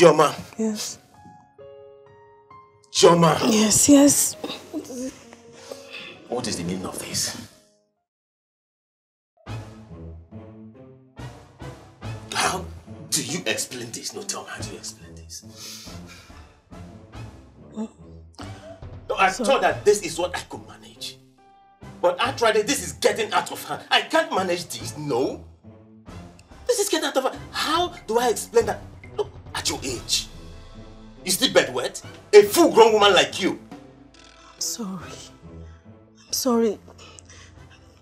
Chioma. Chioma. Yes. Chioma. Yes, yes. What is the meaning of this? How do you explain this? No, tell me, how do you explain this? No, I so, thought that this is what I could manage. But i actually, this is getting out of hand. I can't manage this, no. This is getting out of hand. How do I explain that? At your age, you still bedwet? A full-grown woman like you. I'm sorry. I'm sorry.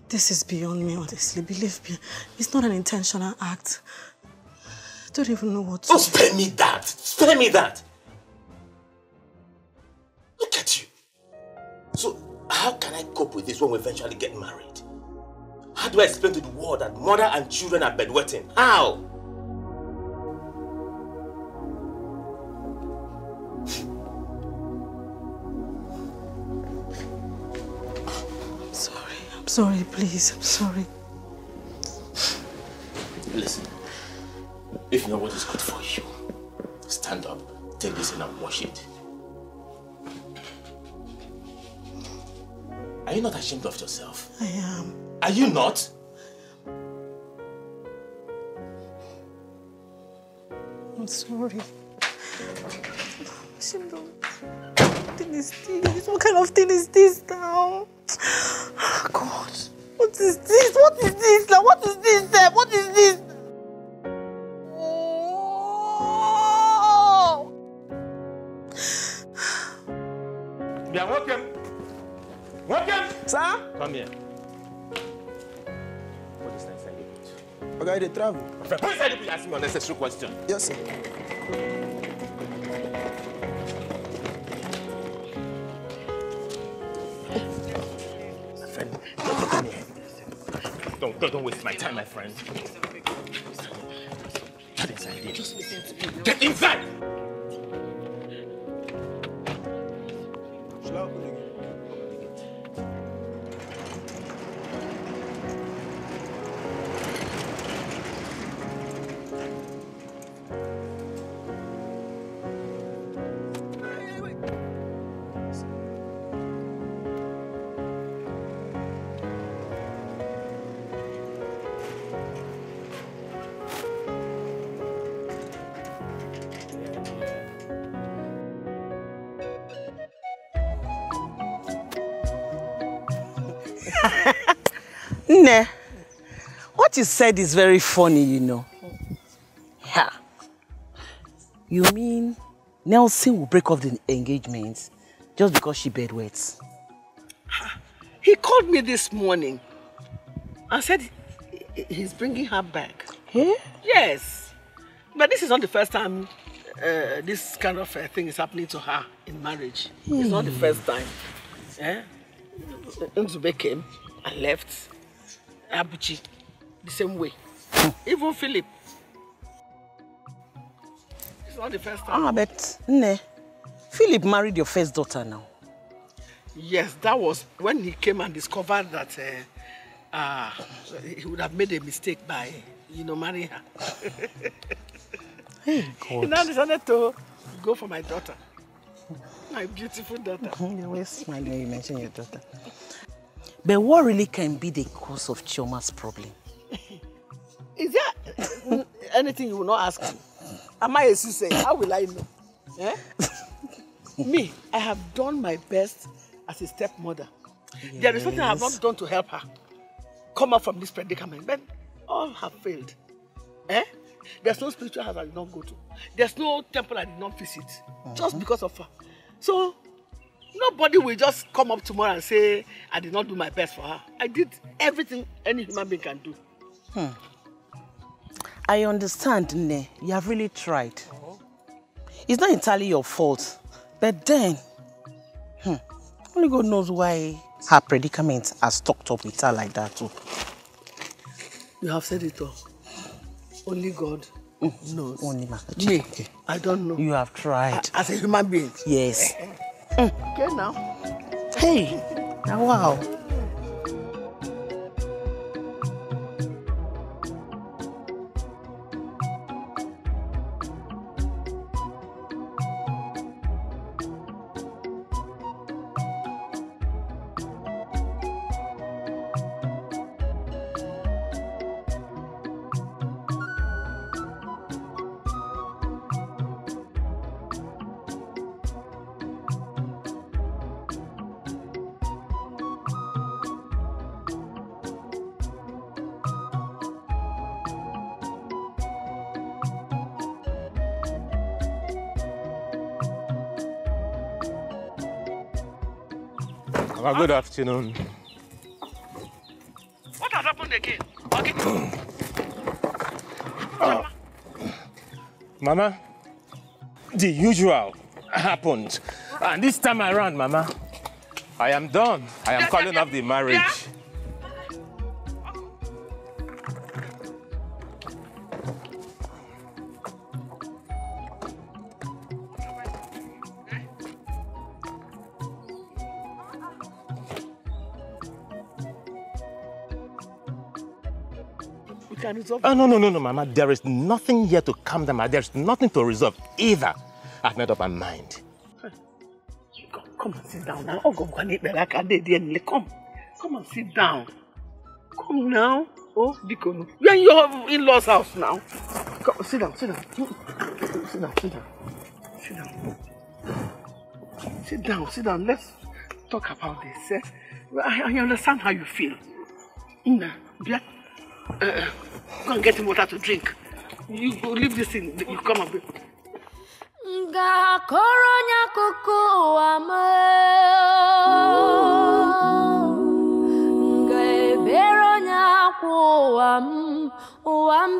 This is beyond me, honestly. Believe me. It's not an intentional act. I don't even know what to... Oh, spare me that! Spare me that! Look at you. So, how can I cope with this when we eventually get married? How do I explain to the world that mother and children are bedwetting? How? Sorry. I'm sorry, please. I'm sorry. Listen, if you know what is good for you, stand up, take this in and wash it. Are you not ashamed of yourself? I am. Are you not? I'm sorry. Ashamed of... This? What kind of thing is this now? Oh, God. What is this? What is this now? What is this? What is this? Oh! Welcome. Welcome. Sir? Come here. What is the boot? Okay, they travel. Inside the boot ask me unnecessary question. Yes, sir. Don't, don't, don't waste my time, my friend. Get inside here. Just listen to me. Get inside! You said is very funny, you know. Yeah. You mean Nelson will break off the engagement just because she bedwets? He called me this morning and said he's bringing her back. Eh? Yes. But this is not the first time uh, this kind of uh, thing is happening to her in marriage. It's not the first time. Eh? Nzube came and left Abuchi the same way. Even Philip. It's not the first time. Ah, but Nne, Philip married your first daughter now. Yes, that was when he came and discovered that uh, uh, he would have made a mistake by, you know, marrying her. hey, God. He now decided to go for my daughter. My beautiful daughter. you always smile when you mention your daughter. But what really can be the cause of Chioma's problem? Is there anything you will not ask me? Am I a say? How will I know? Eh? me, I have done my best as a stepmother. Yes. There is something I have not done to help her come out from this predicament, but all have failed. Eh? There's no spiritual house I did not go to. There's no temple I did not visit, uh -huh. just uh-huh. because of her. So Nobody will just come up tomorrow and say, I did not do my best for her. I did everything any human being can do. Hmm. I understand, Ne. You have really tried. Oh. It's not entirely your fault. But then, hmm, only God knows why her predicament has stuck up with her like that too. You have said it all. Only God mm. knows. Only Makachi. Me, okay. I don't know. You have tried. As a human being? Yes. Okay now. Hey, now wow. Afternoon. What has happened again? Okay. Mama, the usual happened. And this time around, Mama, I am done. I am calling off the marriage. Resolve Oh, no, no, no, no, Mama. There is nothing here to calm them. There's nothing to resolve either. I've made up my mind. Come, come and sit down now. Oh, go on, like I did the Come, come and sit down. Come now. Oh, Biko, you're in your in-laws' house now. Come, sit down, sit down. Sit down, sit down. Sit down. Sit down, sit down. Let's talk about this. Eh? I, I understand how you feel. Nah. Uh, go and get him water to drink. You go leave this thing. You come and be. ga-akọrọ onye akụkọ ụwa m ga-ebere onye akwa ụwa m ụwa m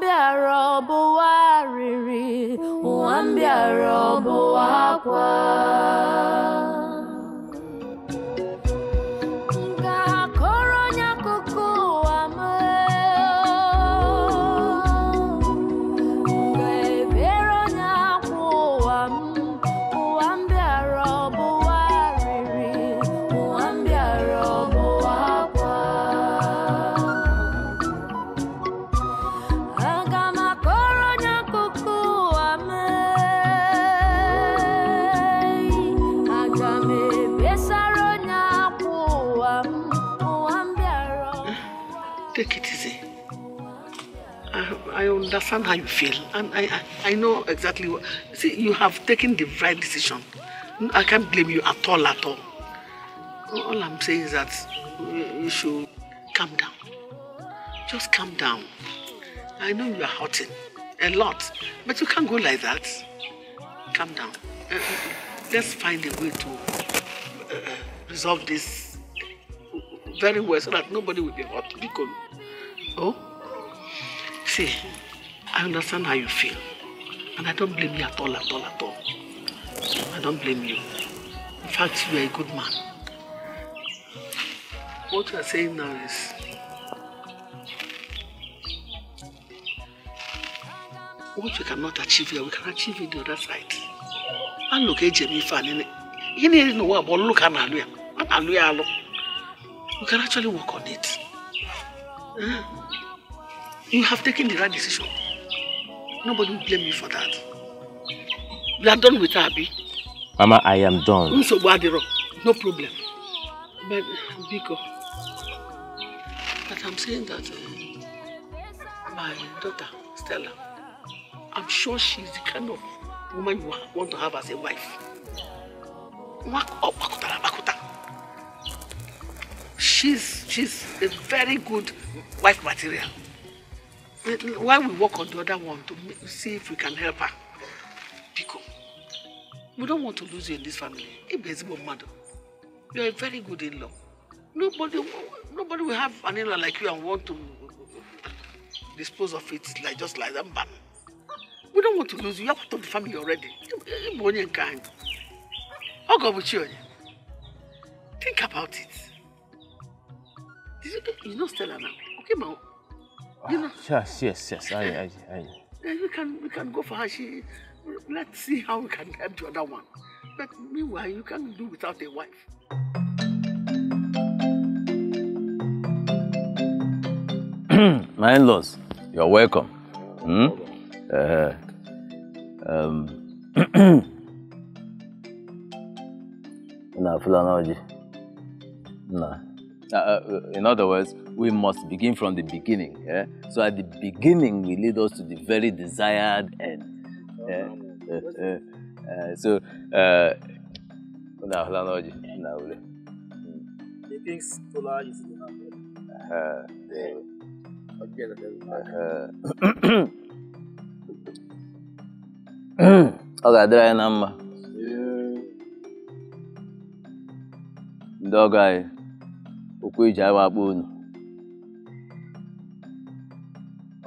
ọbụwa riri ụwa m understand how you feel, and I, I, I know exactly what. See, you have taken the right decision. I can't blame you at all, at all. All I'm saying is that you should calm down. Just calm down. I know you are hurting a lot, but you can't go like that. Calm down. Uh, uh, let's find a way to uh, resolve this very well so that nobody will be hurt. Oh, see, I understand how you feel. And I don't blame you at all, at all, at all. I don't blame you. In fact, you are a good man. What you are saying now is what you cannot achieve here, we can achieve it the other side. And look at Jamie Fan in it. You need to know about look at. Aluya, look. You can actually work on it. Eh? You have taken the right decision. Nobody will blame you for that. You are done with Abi. Mama, I am done. Nsogbu adịrọ. No problem. But, Biko, but I'm saying that uh, my daughter, Stella, I'm sure she's the kind of woman you want to have as a wife. Agbakụta. She's, she's a very good wife material. While we work on the other one to see if we can help her. Biko, we don't want to lose you in this family. Ezigbo mmadụ. You are a very good in-law. Nobody, nobody will have an in-law like you and want to dispose of it like just like that. Bam. We don't want to lose you. You are part of the family already. Ị bụ onye nke anyị. Ọ ga-ọ chi onye. Think about it. Did you know Stella now? Okay, ma. You know, Yes, yes, yes. I, I, I. then we can we can go for her. She, let's see how we can help the other one. But meanwhile, you can't do without a wife. My in-laws, you're welcome. Hmm? Uh, um, na Fulanoji. Na. Uh, uh, in other words, we must begin from the beginning. Yeah? So at the beginning, we lead us to the very desired end. Yeah? Uh, uh, uh, so, uh, na Fulanoji. Na ule. He thinks Tola is the number. Uh, the, ọ ga-adịrị anyị na mma ndị ọgọ anyị okwu iji anyị wakpo unu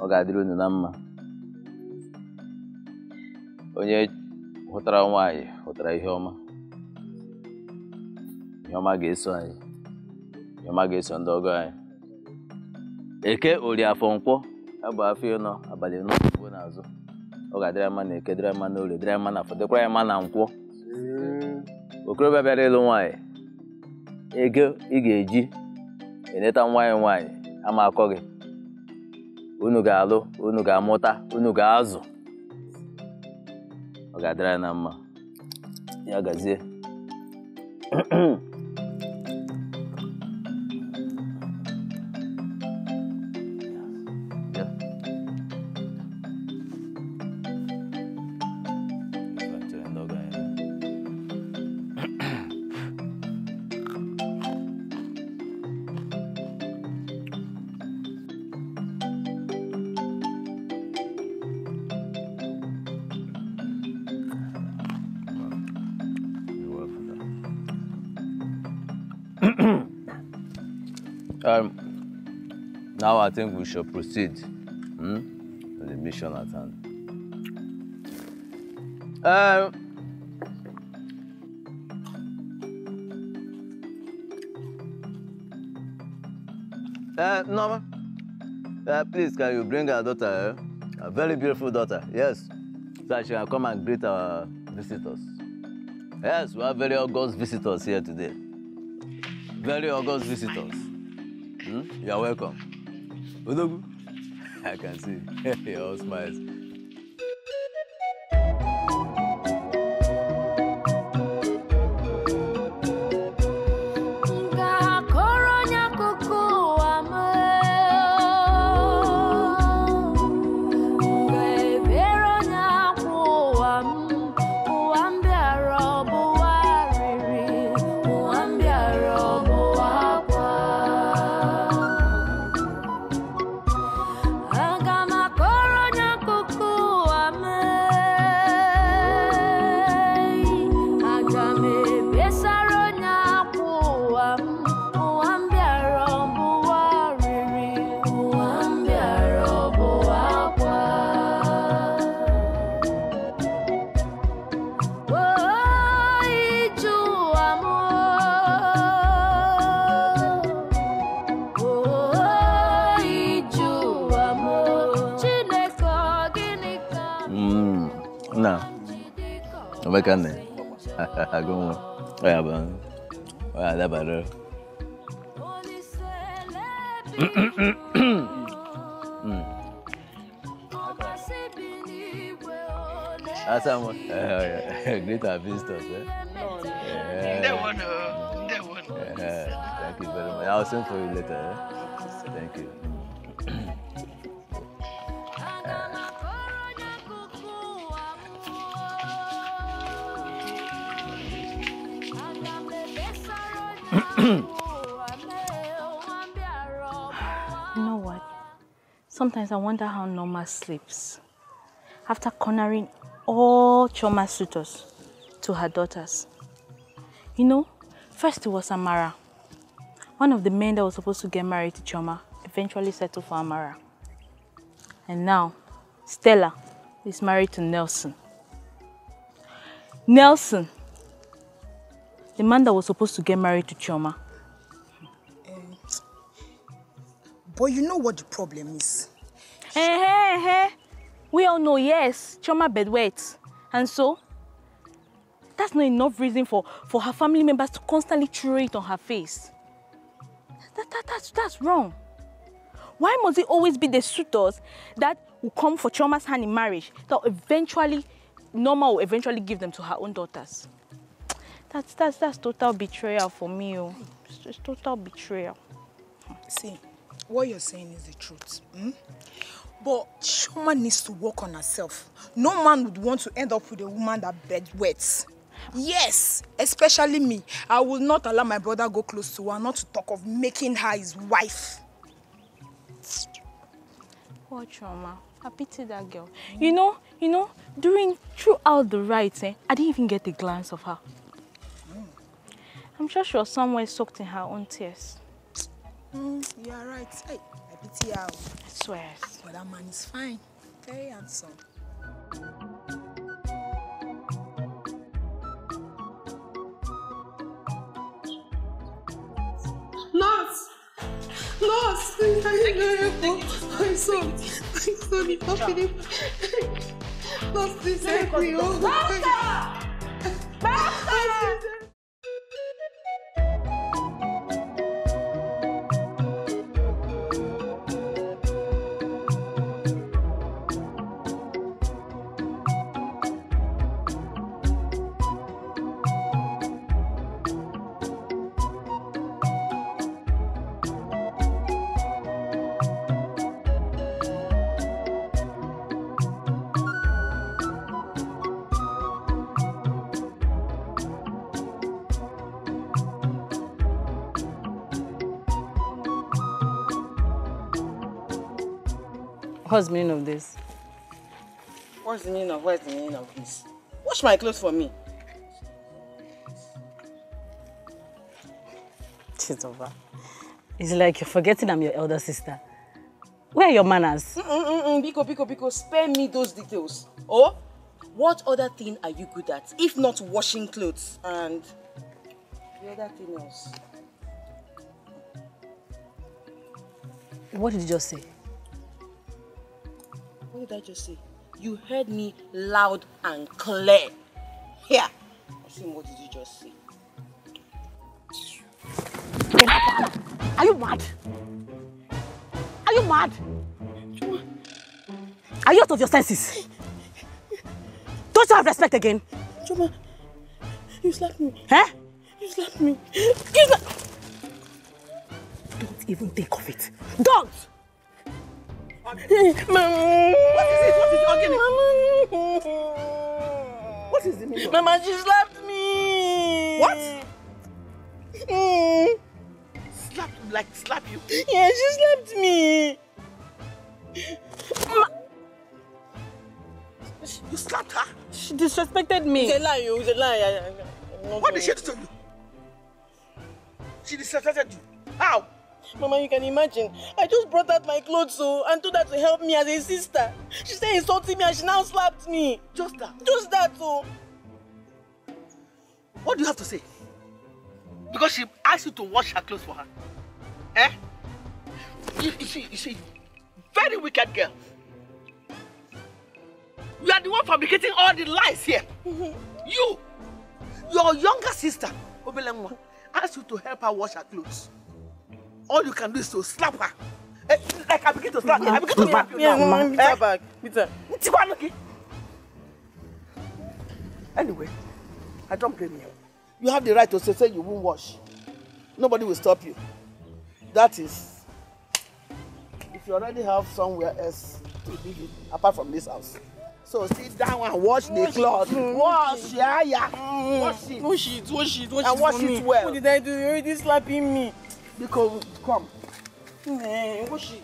ọ ga-adịrị unu na mma. Onye hụtara nwaanyị hụtara ihe ọma. Ihe ọma ga-eso anyị. Ihe ọma ga-eso ndị ọgọ anyị. Eke ori afọ nkwọ ya bụ afọ ịnọ abalị ịnọ ugbo n'azụ. Ọ ga-adịrị mma na eke dịrị mma na orie dịrị mma na afọ dịkwara ya mma na nkwọ. Okorobịa bịara ịlụ nwaanyị. Ego ị ga-eji eneta nwa ya nwaanyị ama akọ gị. Unu ga-alụ unu ga-amụta unu ga-azụ. Ọ ga-adịrị anyị na mma. Ya gazie think we should proceed hmm, to the mission at hand. Um, uh, Norma, uh, please can you bring our daughter, eh? a very beautiful daughter, yes, so she can come and greet our visitors. Yes, we have very august visitors here today. Very august visitors. Hmm? You are welcome. I can see. You're all smiles. kan ne agomo oya ban oya dabaro. Asamu great harvesters. Thank you very much. I'll send for you later. Eh? Thank you. Sometimes I wonder how Norma sleeps. After cornering all Chioma's suitors to her daughters. You know, first it was Amara. One of the men that was supposed to get married to Chioma eventually settled for Amara. And now, Stella is married to Nelson. Nelson, the man that was supposed to get married to Chioma. But you know what the problem is? Hey, hey, hey. We all know, yes, Chioma bedwet. And so, that's not enough reason for, for her family members to constantly throw it on her face. That, that, that's, that's wrong. Why must it always be the suitors that will come for Chioma's hand in marriage that eventually, Norma will eventually give them to her own daughters? That's, that's, that's total betrayal for me. Oh. It's, it's total betrayal. See, what you're saying is the truth. Hmm? But Chioma needs to work on herself. No man would want to end up with a woman that bed wets. Yes, especially me. I will not allow my brother go close to her, not to talk of making her his wife. Poor Chioma. I pity that girl. You know, you know, during throughout the rites, eh, I didn't even get a glance of her. I'm sure she was somewhere soaked in her own tears. Mm, you are right. Hey, It's Yao. I swear. But that man is fine. Very handsome. Nós! Nós! Ai, ai, ai, sono! Ai, sono! Ó, Felipe! Nós fizemos! Basta! Basta! What's the meaning of this? What's the meaning of what's the meaning of this? Wash my clothes for me. Chitova. It's like you're forgetting I'm your elder sister. Where are your manners? Mm-mm-mm, Biko, Biko, Biko, spare me those details. Oh, what other thing are you good at, if not washing clothes? And the other thing else. What did you just say? Did I just say? You heard me loud and clear. Here. Asim, what did you just say? Are you mad? Are you mad? Are you out of your senses? Don't you have respect again? Chuma, you slapped me. Huh? You slapped me. You sla- Don't even think of it. Don't! What is it? What is it? Ogini? What is the meaning? Mama, she slapped me. What? Mm. Slap like slap you. Yeah, she slapped me. You slapped her. She disrespected me. It's a lie, you. It's a lie. I- I- What did she do to you? She disrespected you. How? Mama, you can imagine. I just brought out my clothes so and told her to help me as a sister. She started insulting me and she now slapped me. Just that. Just that, so. What do you have to say? Because she asked you to wash her clothes for her. Eh? You, you see, you see, very wicked girl. You are the one fabricating all the lies here. you, your younger sister, Obelemwa, asked you to help her wash her clothes. All you can do is to slap her. Eh, like I begin to slap. I begin to slap you now. Mama, beat Eh? her back. Beat her. Anyway, I don't blame you. You have the right to say, say you won't wash. Nobody will stop you. That is, if you already have somewhere else to live in, apart from this house. So sit down and wash the cloth. Wash, yeah, yeah. Wash it. Wash it, wash it, wash And it wash for it well. What did I do? You're already slapping me. Because, come. Eh, wash it.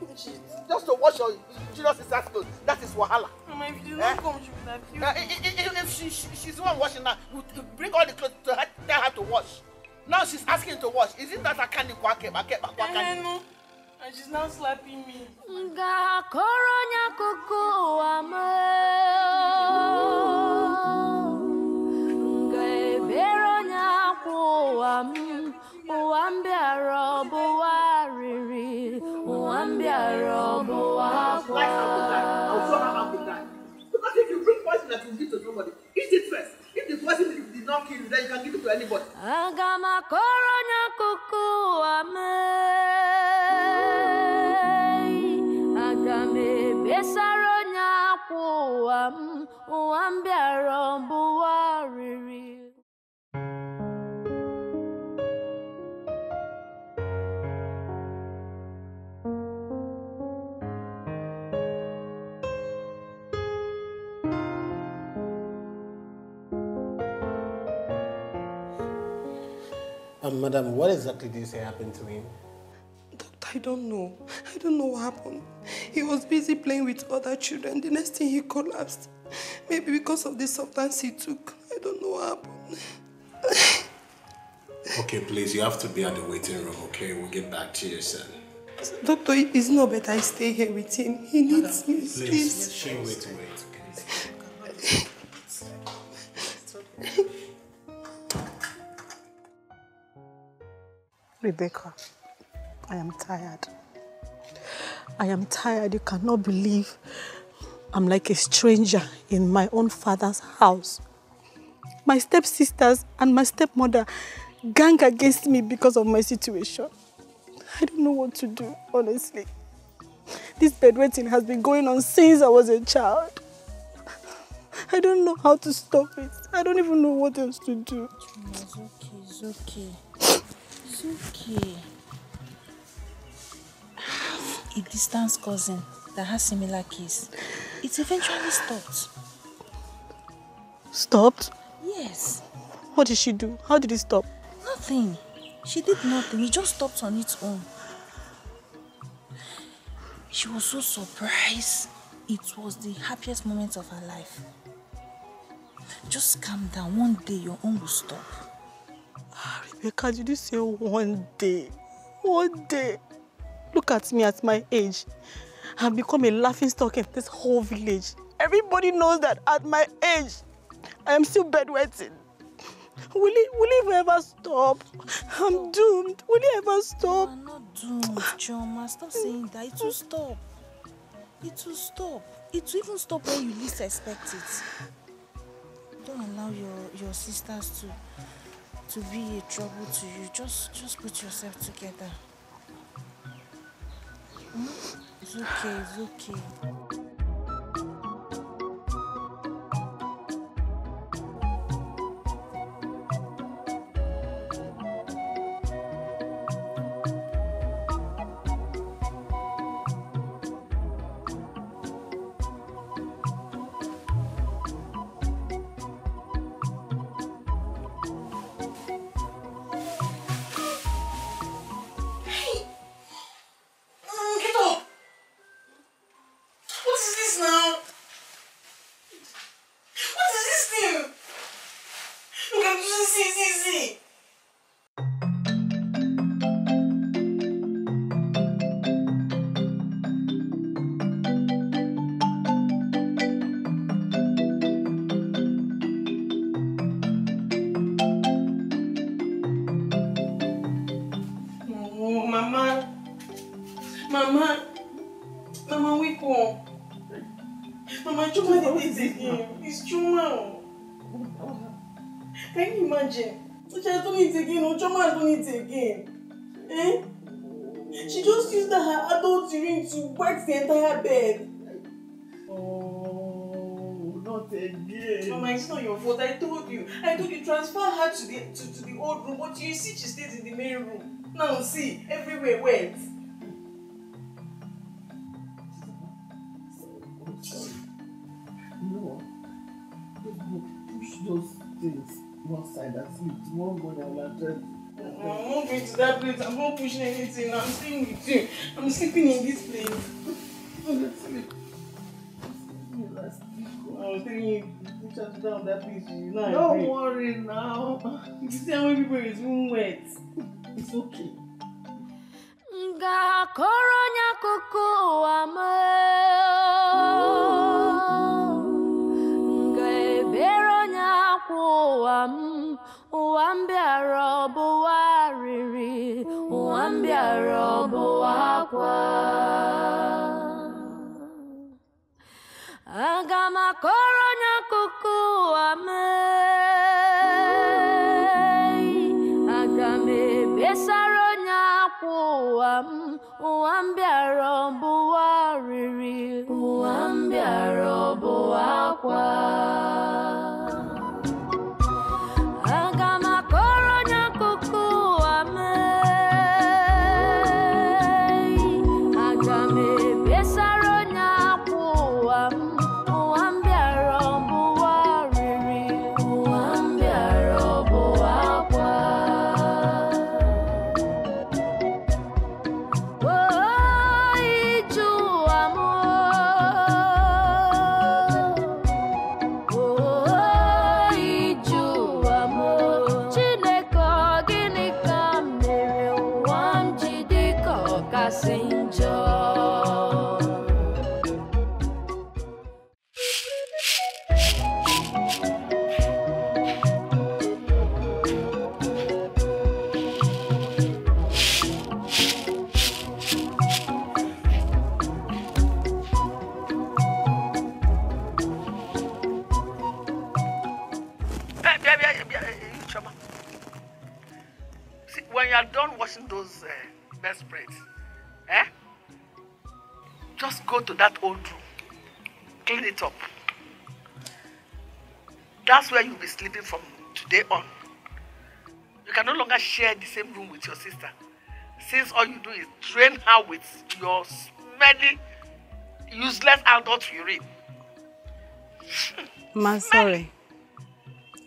Wash it. Just to wash your junior sister's clothes. That is wahala. Mama, if you Eh? don't come, she will have you. Uh, i- i- i- if she, she, she's the one washing now, bring all the clothes to her, tell her to wash. Now she's asking to wash. Isn't that a candy kwake, kwake, Eh, kwake? no. And she's now slapping me. Ngakọrọ onye akụkọ ụwa m Ga-ebere onye akwa ụwa m Ụwa m bịara ọ bụ ụwa riri Ụwa m bịara ọ bụ ụwa akwa. Because if you bring poison that will give to somebody, eat it first. If the poison did not kill you, then you can give it to anybody. Aga m akọrọ onye akụkọ ụwa m Aga m ebesara onye akwa ụwa m Ụwa m bịara ọ bụ ụwa riri Um, madam, what exactly did you say happened to him? Doctor, I don't know. I don't know what happened. He was busy playing with other children. The next thing he collapsed. Maybe because of the substance he took. I don't know what happened. Okay, please, you have to be at the waiting room, okay? We'll get back to you soon. Doctor, it's not better I stay here with him. He needs me, Please, please. she wait, wait, Rebecca, I am tired. I am tired. You cannot believe I'm like a stranger in my own father's house. My stepsisters and my stepmother gang against me because of my situation. I don't know what to do, honestly. This bedwetting has been going on since I was a child. I don't know how to stop it. I don't even know what else to do. It's okay, it's okay. Okay. I have a distant cousin that has similar case. It eventually stopped. Stopped? Yes. What did she do? How did it stop? Nothing. She did nothing. It just stopped on its own. She was so surprised. It was the happiest moment of her life. Just calm down. One day your own will stop. Rebecca, did you say one day? One day? Look at me at my age. I've become a laughing stock in this whole village. Everybody knows that at my age, I am still bedwetting. Will it, will it ever stop? I'm doomed. Will it ever stop? You not doomed, Choma. Stop saying that. It will stop. It will stop. It will even stop when you least expect it. Don't allow your, your sisters to to be a trouble to you. Just just put yourself together. Hmm? It's okay, it's okay. Can you imagine? She has done it again. Chioma has done it again. Eh? She just used her adult urine to wet the entire bed. Oh, not again. Mama, it's not your fault. I told you. I told you transfer her to the to, to the old room, but you see she stays in the main room. Now see, everywhere wet. What? Just push those things one side and sleep. Tomorrow morning I will address it. I'm not going to that place. I'm not pushing anything. I'm staying with you. I'm sleeping in this place. Let's sleep. Let's I was telling you, down that place. You know, I Don't worry now. You see how many people is room wet. It's okay. Ga-akọrọ onye akụkọ ụwa m ụwa m ụwa m bịara ọ bụwa riri ụwa m bịara ọ bụwa akwa aga m akọrọ onye akụkọ ụwa m aga m ebesara onye akwa ụwa m ụwa m bịara ọ bụwa riri ụwa m bịara ọ bụwa akwa That's where you'll be sleeping from today on. You can no longer share the same room with your sister, since all you do is drain her with your smelly, useless adult urine. Ma, sorry.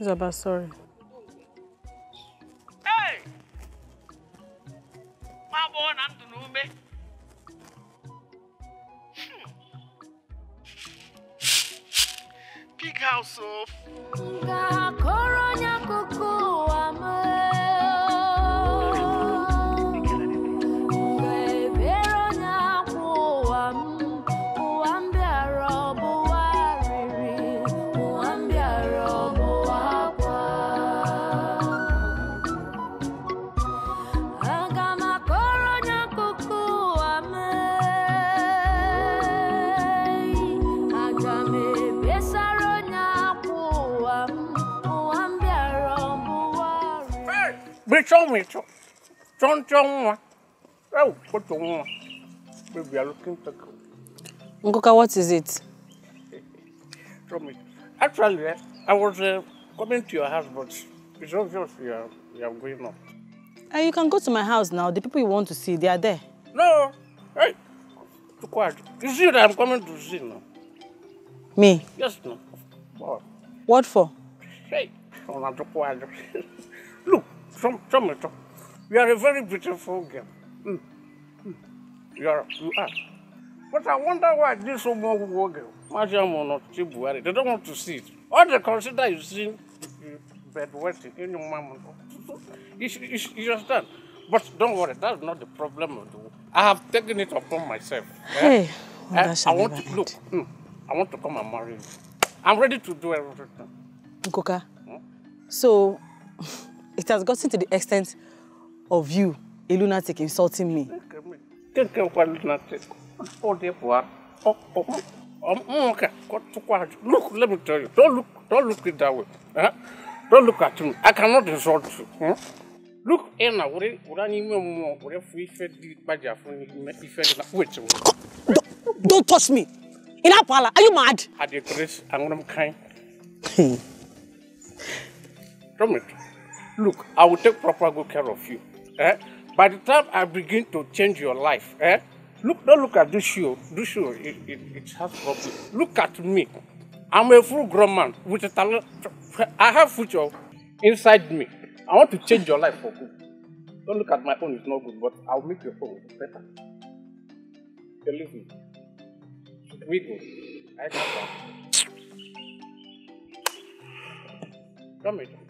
Isabel, sorry. Hey! Nwa agbọghọ na Geek House of. Mechọ. Chọ nchọ nwa. Oh, kpọtụ nwa. Baby, you're looking pickle. Nkoka, what is it? Actually, eh, I was uh, coming to your house, but it's obvious you are, you are going up. Uh, you can go to my house now. The people you want to see, they are there. No. Hey, too quiet. You see that I'm coming to see now. Me? Yes, no. What? What for? Hey, I'm not too quiet. Look, me. Show. You are a very beautiful girl. Mm. Mm. You are. You are. But I wonder why this woman will girl, Majiamo not Chibuari, they don't want to see it. All they consider you seeing bed wetting in your mama. You, you, understand? But don't worry, that's not the problem of the. I have taken it upon myself. eh? Hey, well, Eh, that I shall want to look. mm, I want to come and marry you. I'm ready to do everything. Nkoka. So, It has gotten to the extent of you, a lunatic, insulting me. Look, let me tell you. Don't look, don't look it that way. Huh? Don't look at me. I cannot insult you. Huh? Look, Anna, what I need more, what if we fed the badger from the Wait, don't, don't touch me. In Apala, are you mad? At the grace, I'm going to kind. Hmm. Don't Look, I will take proper good care of you. Eh? By the time I begin to change your life, eh? Look, don't look at this shoe. This shoe, it, it, it has problem. Look at me. I'm a full grown man with a talent. I have future inside me. I want to change your life for good. Don't look at my own, it's not good, but I'll make your own better. Believe me. We go. I that. Come here.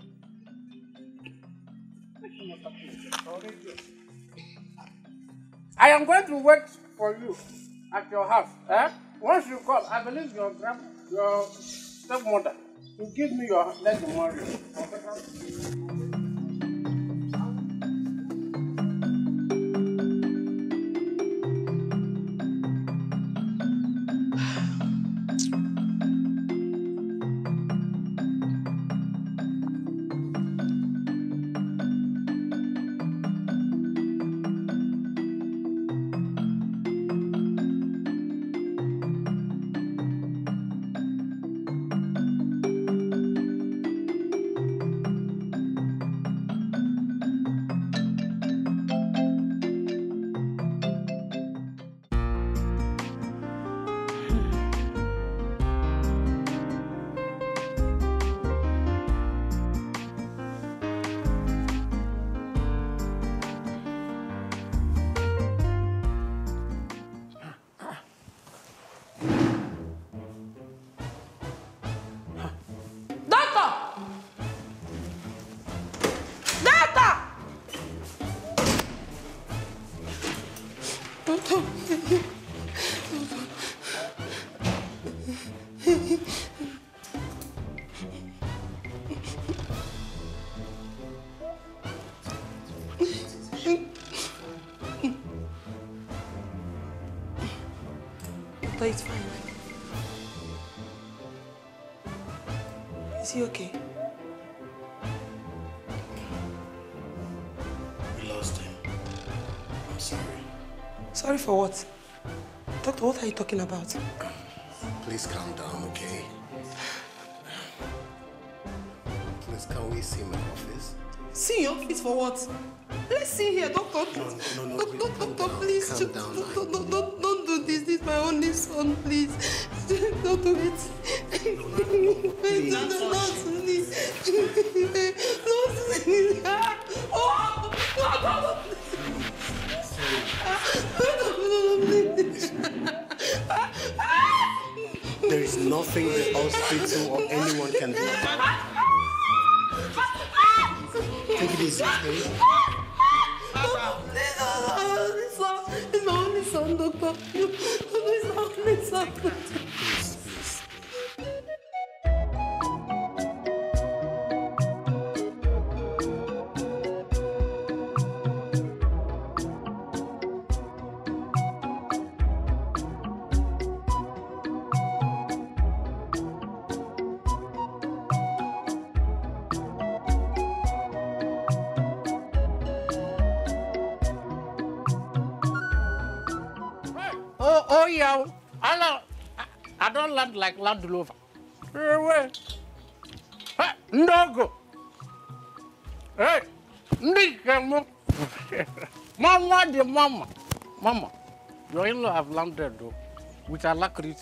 I am going to wait for you at your house. Eh? Once you call, I believe your grand, your stepmother will give me your leg money. He okay? We lost him. Sorry Sorry for what? Doctor, what are you talking about? Please calm down, okay? Please, can we see my office? See your office for what? Let's see here, doctor. No, no, no, Doctor, doctor, please. calm just- down. Doctor, don't, don't, don't do this. This is my only son, please. Don't do it. There is nothing the hospital or anyone can do. Take it easy? With alacrity.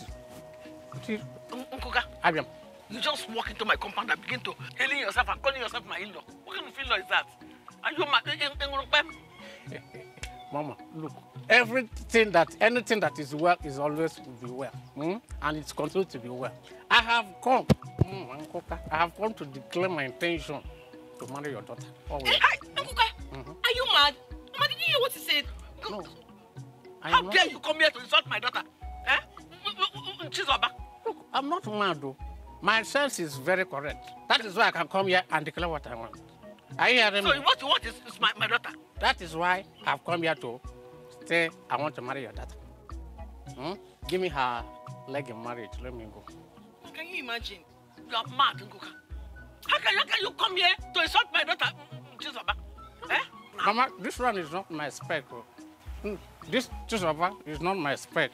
See, Nkuka, Abiam. you just walk into my compound and begin to hailing yourself and calling yourself my in-law. What kind of in-law is that? Are you my in Mama, look, everything that, anything that is well is always will be well. hmm? And it's continued to be well. I have come, mm, Nkuka, I have come to declare my intention to marry your daughter. Oh, well. Hey, Nkuka, Mhm. are you mad? Mama, did you hear what he said? No. I How dare you come here to insult my daughter? Eh? Chizoba. Look, I'm not mad though. My sense is very correct. That is why I can come here and declare what I want. Are you hearing So me? what you want is, is my, my daughter. That is why I've come here to say I want to marry your daughter. Hmm? Give me her leg in marriage. Let me go. Can you imagine? You are mad, Nkuka. How can, how can you come here to insult my daughter, Chizoba? Eh? Mama, this one is not my spec. oh. Hmm, This Chisova is not my spec.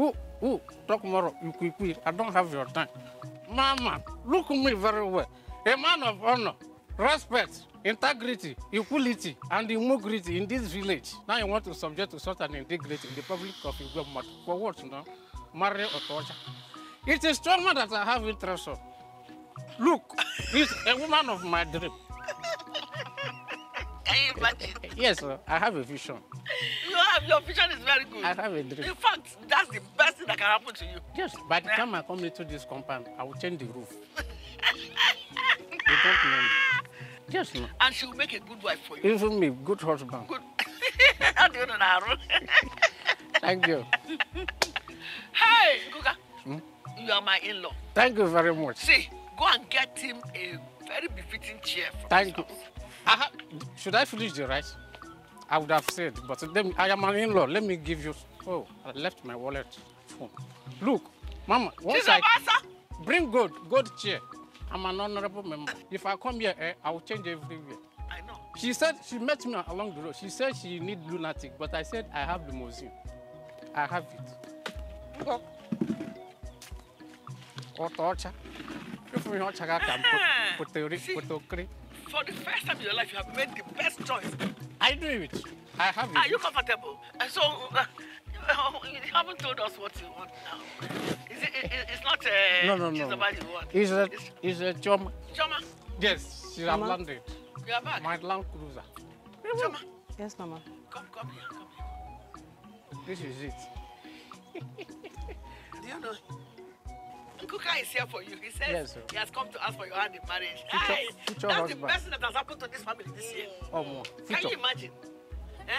Who, who, talk more, you quick, quick. I don't have your time. Mama, look me very well. A man of honor, respect, integrity, equality, and integrity in this village. Now you want to subject to such an integrity in the public of Igbo For what now? Marry or torture. It is trauma that I have interest on. Look, he's a woman of my dream. Can you imagine? Yes. I have a vision. You have, your vision is very good. I have a dream. In fact, that's the best thing that can happen to you. Yes, by the time I come into this compound, I will change the roof. don't know me. Yes, no. And she will make a good wife for you. Even me, good husband. Good. Do you know that? Thank you. hey, Nkuka, Hmm? you are my in-law. Thank you very much. See, go and get him a very befitting chair. Thank you. I should I finish the rice? I would have said, but me, I am an in-law. Let me give you. Oh, I left my wallet. Phone. Look, Mama, once I bring gold, gold chair. I'm an honorable member. If I come here, eh, I will change everywhere. I know. She said she met me along the road. She said she need lunatic, but I said I have limousine. I have it. Look. Ọtọ ọcha. Ifu ihe ọcha ga-aka m potere potokiri. For the first time in your life, you have made the best choice. I do it. I have Are it. you comfortable? Uh, so, uh, you haven't told us what you want now. Is it, it, it's not uh, No, no, no. Chizoba you want. It's a, it's a chum. Choma, Yes, she have Mama. landed. you are back. My Land Cruiser. Choma, Yes, Mama. come, come here, come This is it. here. Do you know? Nkuka is here for you. He says Yes, sir. he has come to ask for your hand in marriage. Future- Hey, future that's husband. the best thing that has happened to this family this year. Oh, more. Can you imagine? Eh?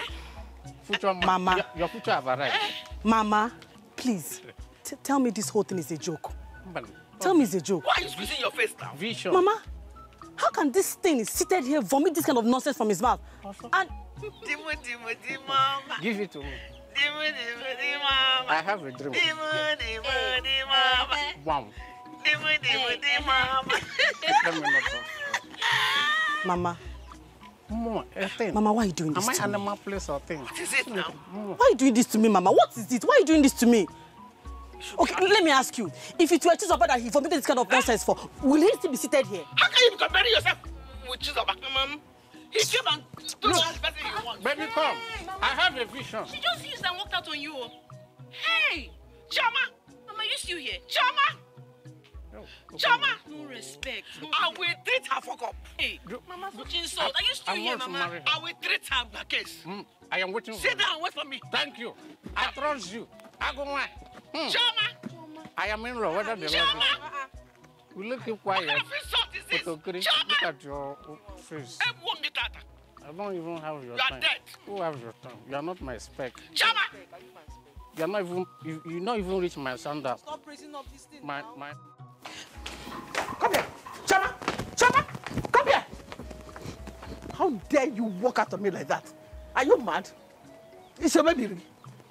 future Mama. Your, your future have arrived. Mama, please, t- tell me this whole thing is a joke. Mbali. Tell me it's a joke. Why are you squeezing your face now? Vision. Mama, how can this thing seated here vomit this kind of nonsense from his mouth? And Dimu, dimu, dimu, mama. Give it to me. Mama. I have a dream. Mama. Wow. Mama. Me. Mama. Mama, why are you doing this Am I to me? animal place or thing? What is it now? Why are you doing this to me, Mama? What is it? Why are you doing this to me? Okay, let me ask you. If it were Chizoba that he vomited this kind of nonsense for, will he still be seated here? How can you compare yourself with Chizoba? Mom, he came and told us the person you want. Baby, come. I have a vision. She just used and walked out on you. Hey, Chama! Mama, you still here? Chama! Chama! No respect. I will treat her fuck up. Hey, Mama, such insult. Are you still I here, Mama? I will treat her back. Mm, I am waiting Sit for down and wait for me. Thank you. I trust you. I go on. Hmm. Chama! I am in law, whether they it. Will you keep quiet? What kind of insult is this? Look at your face. I don't even have your You are time. dead. Who has your time? You are not my spec. Chama! You are not even. You, you not even reach my standard. Stop raising up this thing. My my. Come here. Chama! Chama! Come here! How dare you walk out on me like that? Are you mad? It's your baby.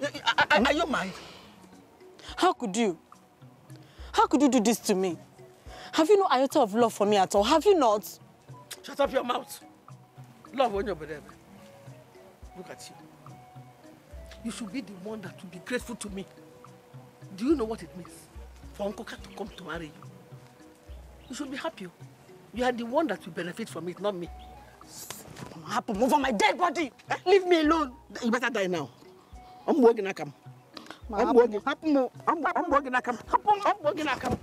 Are, are, are you mad? How could you? How could you do this to me? Have you no iota of love for me at all? Have you not? Shut up your mouth. Love on your baby. Look at you. You should be the one that will be grateful to me. Do you know what it means for Uncle Kat to come to marry you? You should be happy. You are the one that will benefit from it, not me. Happen, move on my dead body. Eh, Leave me alone. You better die now. I'm working at come. I'm working. happen, I'm, I'm working at come. I'm working at come.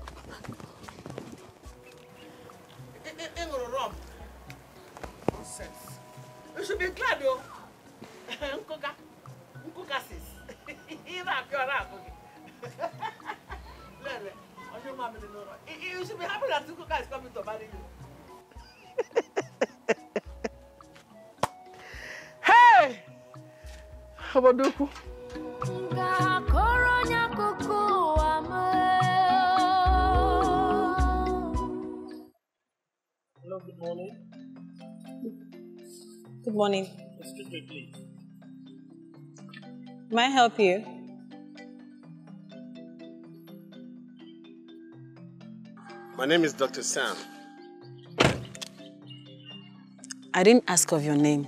Should be glad though. Nkoka. Nkoka sis. Ira apiora akogi. Lele. Ojo ma mi no You should be happy that Nkoka is coming to marry you. hey! Obodoku. Morning. Excuse me, please. May I help you? My name is Dr. Sam. I didn't ask of your name.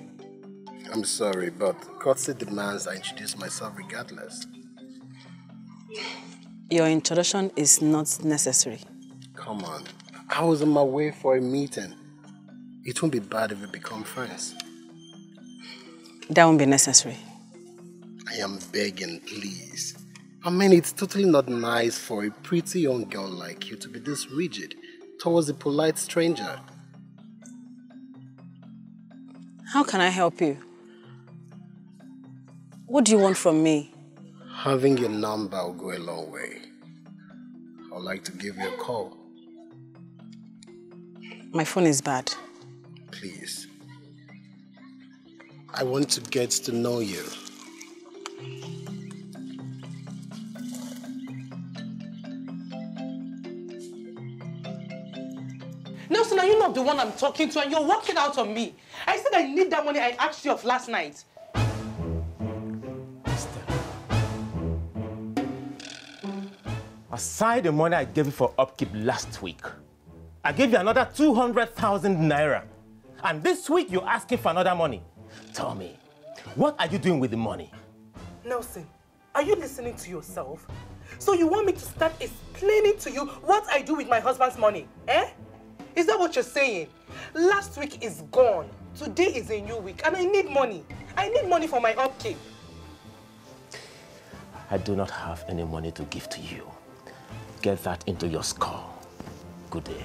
I'm sorry, but courtesy demands I introduce myself regardless. Your introduction is not necessary. Come on. I was on my way for a meeting. It won't be bad if we become friends. That won't be necessary. I am begging, please. I mean, it's totally not nice for a pretty young girl like you to be this rigid towards a polite stranger. How can I help you? What do you want from me? Having your number will go a long way. I'd like to give you a call. My phone is bad. Please. I want to get to know you. Nelson, are you not the one I'm talking to and you're walking out on me? I said I need that money I asked you of last night. Aside the money I gave you for upkeep last week, I gave you another 200,000 naira. And this week you're asking for another money. Tell me, what are you doing with the money? Nelson, are you listening to yourself? So you want me to start explaining to you what I do with my husband's money, eh? Is that what you're saying? Last week is gone. Today is a new week and I need money. I need money for my upkeep. I do not have any money to give to you. Get that into your skull. Good day.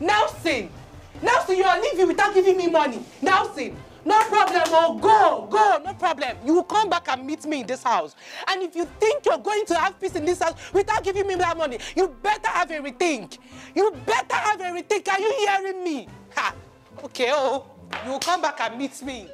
Nelson! Nelson, you are leaving without giving me money. Nelson, no problem. Oh, go, go, no problem. You will come back and meet me in this house. And if you think you're going to have peace in this house without giving me that money, you better have a rethink. You better have a rethink. Are you hearing me? Ha! Okay, oh, you will come back and meet me.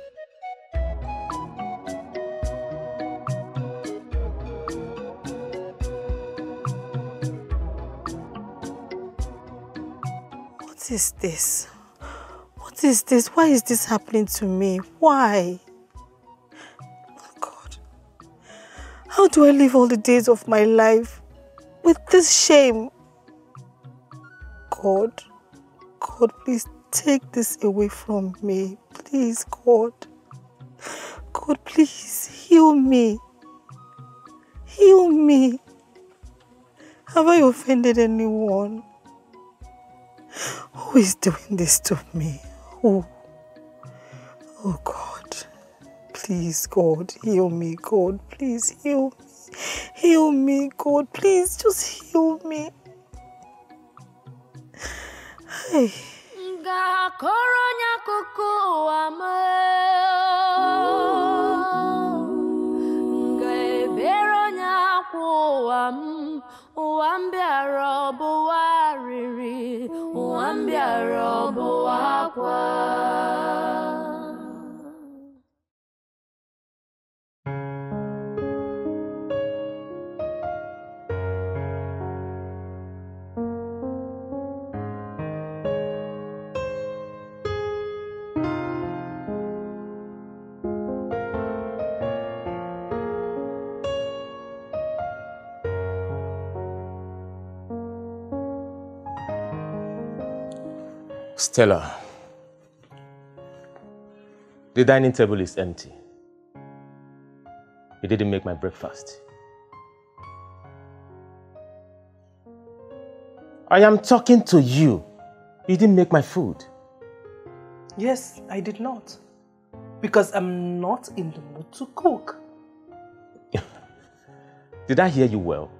What is this? Is this? Why is this happening to me? Why? Oh God. How do I live all the days of my life with this shame? God, God, please take this away from me. Please, God. God, please heal me. Heal me. Have I offended anyone? Who is doing this to me? Who? Oh God. Please, God, heal me, God. Please heal me. Heal me, God. Please just heal me. Hey. ụwa m bịara ọbụwa arịrị ụwa m bịara ọbụwa akwa Stella, the dining table is empty. You didn't make my breakfast. I am talking to you. You didn't make my food. Yes, I did not. Because I'm not in the mood to cook. Did I hear you well?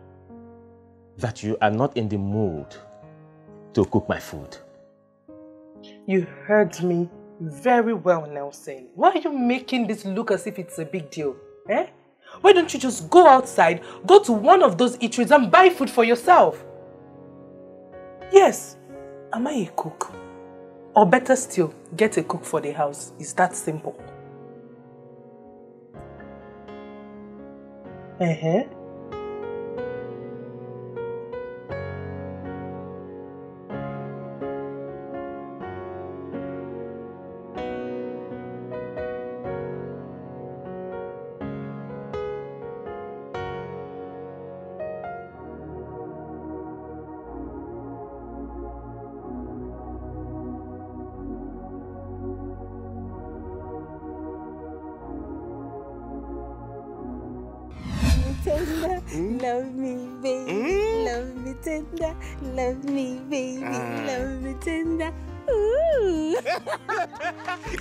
That you are not in the mood to cook my food. You heard me very well, Nelson. Why are you making this look as if it's a big deal? Eh? Why don't you just go outside, go to one of those eateries and buy food for yourself? Yes, am I a cook? Or better still, get a cook for the house. It's that simple. Uh-huh.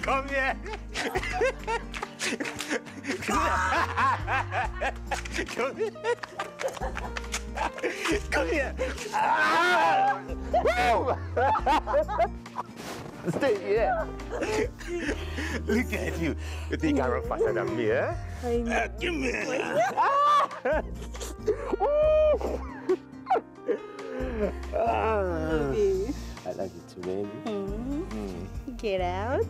Come here. Come here. Come here. Ah! Stay here. Look at you. You think I run faster than me, eh? I know. Ah, give me. Ah.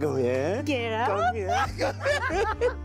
Come here. Get out. Come here.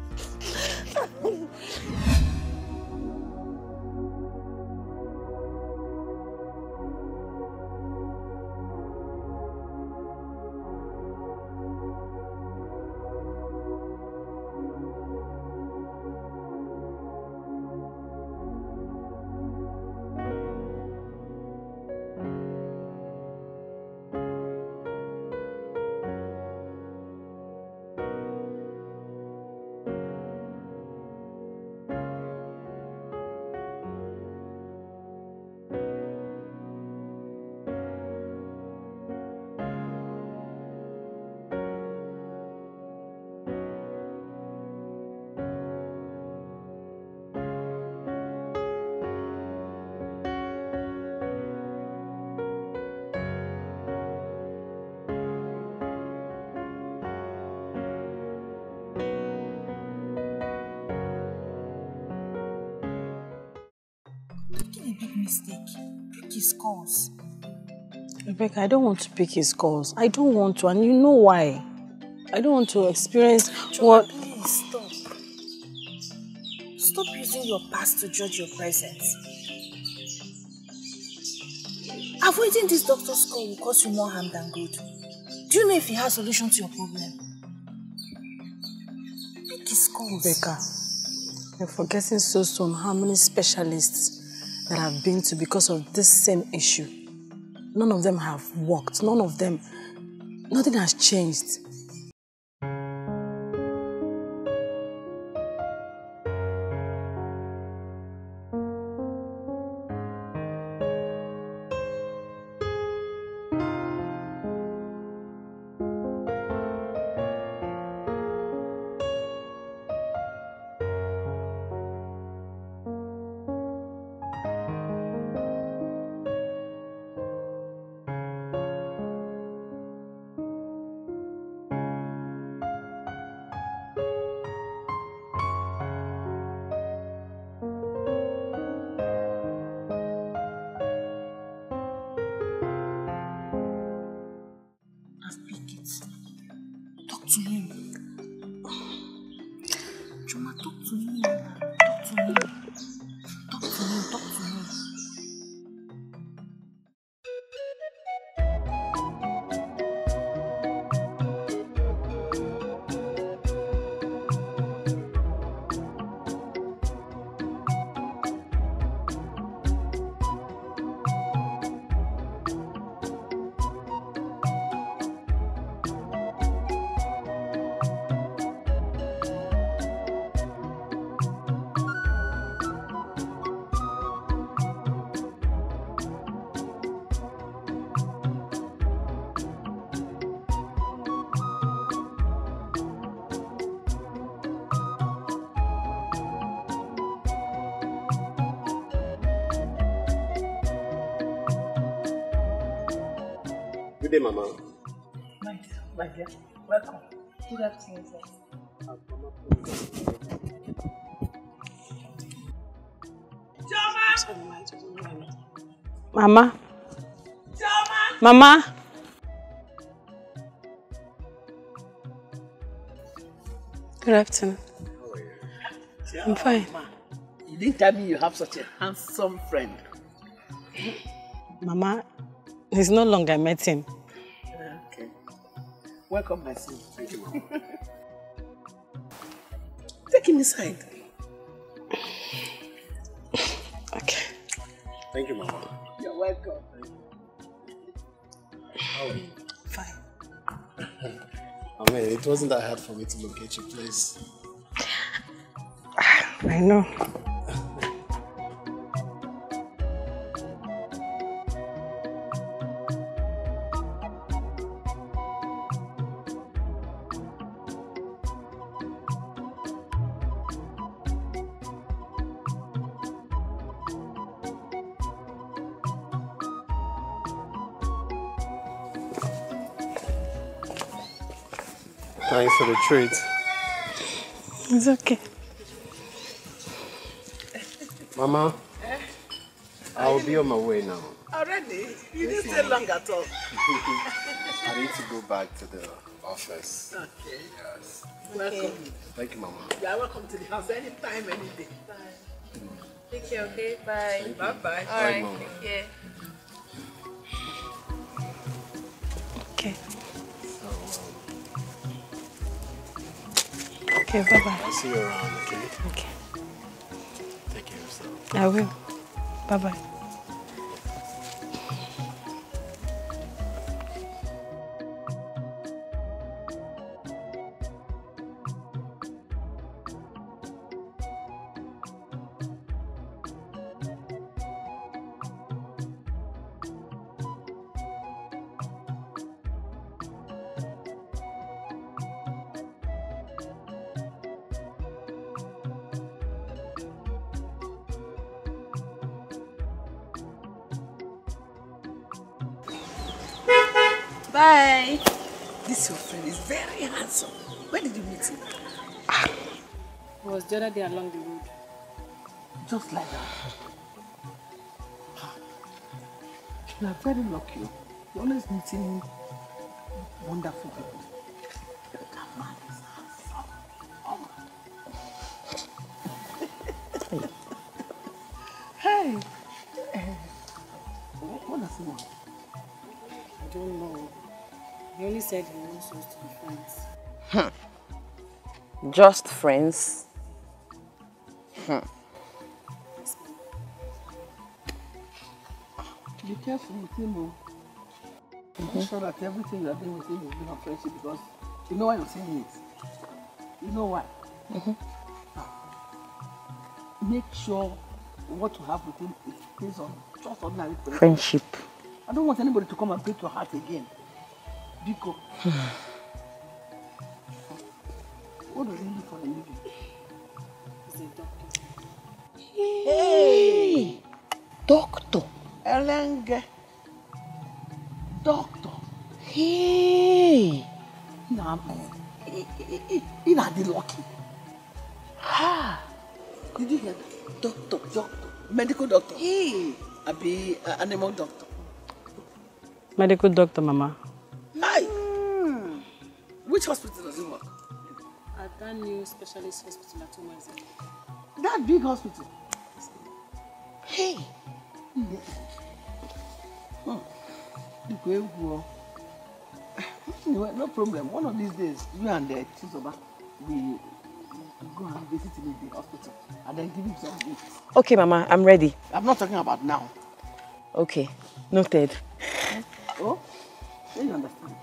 Mistake. Pick his calls. Rebecca, I don't want to pick his calls. I don't want to, and you know why. I don't want to experience what. Please stop. Stop using your past to judge your present. Avoiding this doctor's call will cause you more harm than good. Do you know if he has solution to your problem? Make his calls. Rebecca, you're forgetting so soon how many specialists that I've been to because of this same issue. None of them have worked. None of them, nothing has changed. Sir. Mama. Mama. Good afternoon. I'm fine. You didn't tell me you have such a handsome friend. Mama, it's no longer met him. Okay. Welcome, my son. Thank you, Mama. Take him inside. Okay. Thank you, Mama. You're welcome. How are you? Fine. I mean, it wasn't that hard for me to locate your place. I know. Thanks for the treat. It's okay. Mama, I'll be on my way now. Already? You didn't stay long at all. I need to go back to the office. Okay. Yes. Welcome. Thank you, Mama. You are welcome to the house anytime, any day. Bye. Take care, okay? Bye. Bye bye. All right, Mama. take care. Okay, bye bye. I'll see you around, okay? Okay. Take care of yourself. I will. Bye bye. You very lucky. You're always meeting wonderful people. That man is handsome. Oh. hey. Eh, what what does he want? I don't know. He only said he wants us to be friends. Hmm. Just friends. Hmm. Careful with him. Oh. Make sure that everything you are doing with him is based on friendship because you know why you're saying it. You know why? Make sure what you have with him is based on just ordinary friendship. Friendship. I don't want anybody to come and break your heart again. Biko. what does he do for a living? He's a doctor. Hey! Elenge. Doctor. Hey! Nah, you not the lucky. Ha! Did you hear that? Doctor, doctor, medical doctor. Hey! I be uh, animal doctor. Medical doctor, Mama. Hi! Which hospital does he work? At that new specialist hospital at Omaze. That big hospital. Hey. Dikwa egwu o. Anyway, no problem. One of these days, you and the Chizoba will go and visit him in the hospital and then give him some gifts. Okay, Mama, I'm ready. I'm not talking about now. Okay, noted. Oh, then you understand.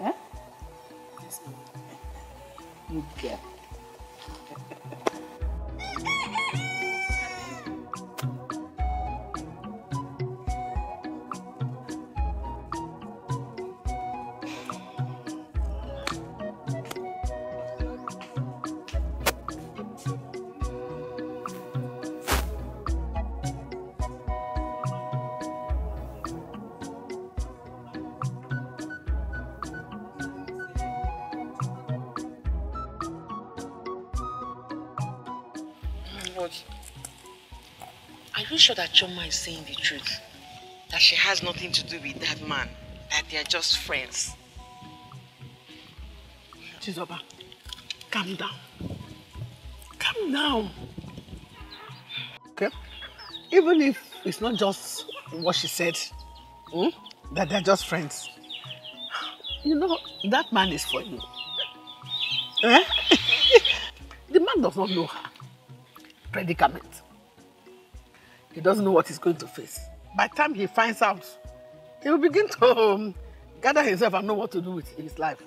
Eh? You get. Sure that Chioma is saying the truth? That she has nothing to do with that man? That they are just friends? Chizoba, calm down. Calm down. Okay? Even if it's not just what she said, hmm, that they're just friends, you know, that man is for you. Eh? the man does not know her predicament. He doesn't know what he's going to face. By the time he finds out, he will begin to um, gather himself and know what to do with his life.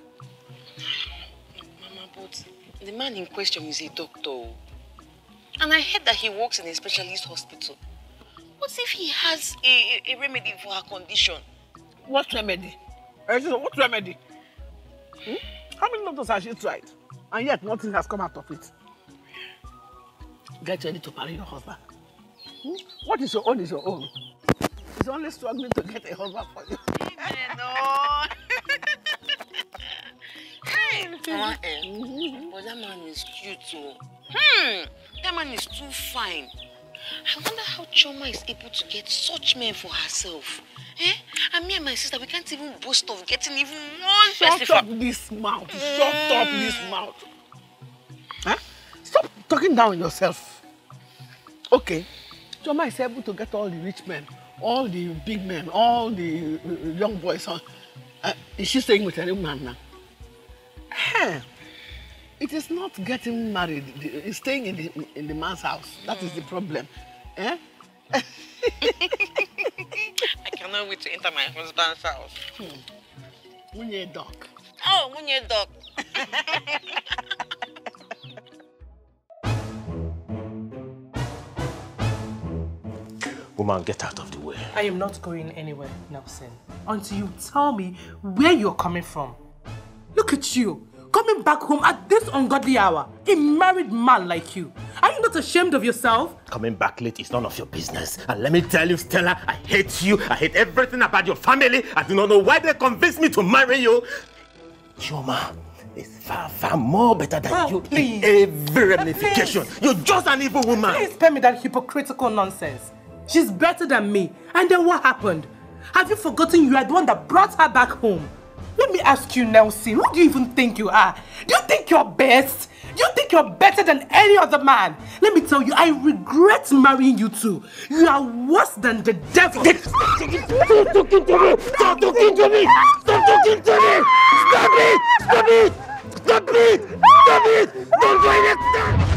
Mama, but the man in question is a doctor. And I heard that he works in a specialist hospital. What if he has a, a, a remedy for her condition? What remedy? What remedy? Hmm? How many doctors has she tried? And yet nothing has come out of it. Get ready to marry your husband. Hmm? What is your own is your own. He's only struggling to get a husband for you. no. hey, Mama, eh, but that man is cute too. Hmm, that man is too fine. I wonder how Choma is able to get such men for herself. Eh? And me and my sister, we can't even boast of getting even one Shut festival. up this mouth. Shut up this mouth. Huh? Stop talking down on yourself. Okay. Choma is able to get all the rich men, all the big men, all the uh, young boys. On. Uh, is she staying with any man now? Eh, It is not getting married. It's staying in the, in the man's house. That is the problem. Eh? I cannot wait to enter my husband's house. Munye dog. Oh, Munye dog. Woman, get out of the way. I am not going anywhere, Nelson, until you tell me where you're coming from. Look at you, coming back home at this ungodly hour. A married man like you. Are you not ashamed of yourself? Coming back late is none of your business. And let me tell you, Stella, I hate you. I hate everything about your family. I do not know why they convinced me to marry you. Chioma is far, far more better than Oh, you please. in every ramification. You're just an evil woman. Please spare me that hypocritical nonsense. She's better than me. And then what happened? Have you forgotten you are the one that brought her back home? Let me ask you, Nelson, who do you even think you are? Do you think you're best? Do you think you're better than any other man? Let me tell you, I regret marrying you two. You are worse than the devil. Stop talking to me! Stop talking to me! Stop talking to me! Stop it! Stop it! Stop it! Stop it! Don't do it!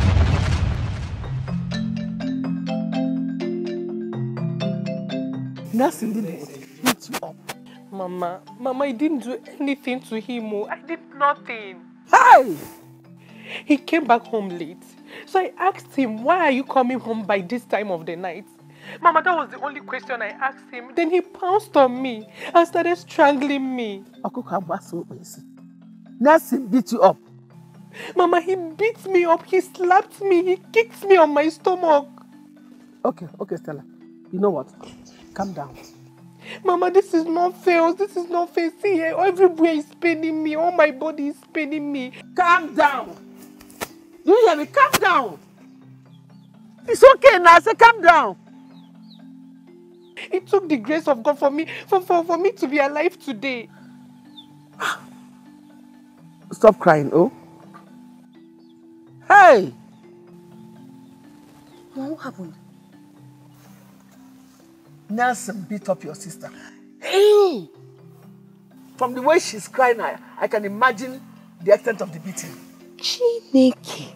Nelson did what? Beat you up. Mama, Mama, I didn't do anything to him. oh. I did nothing. Hey! He came back home late. So I asked him, why are you coming home by this time of the night? Mama, that was the only question I asked him. Then he pounced on me and started strangling me. Nelson beat you up. Mama, he beat me up. He slapped me. He kicked me on my stomach. Okay, okay, Stella. You know what? Calm down. Mama, this is not fair. This is not fair. See here, everywhere is paining me. All my body is paining me. Calm down. You hear me? Calm down. It's okay now. Say calm down. It took the grace of God for me, for, for, for me to be alive today. stop crying, oh? Hey! Mom, what happened? Nelson beat up your sister. Hey! From the way she's crying, I, I can imagine the extent of the beating. Chineke.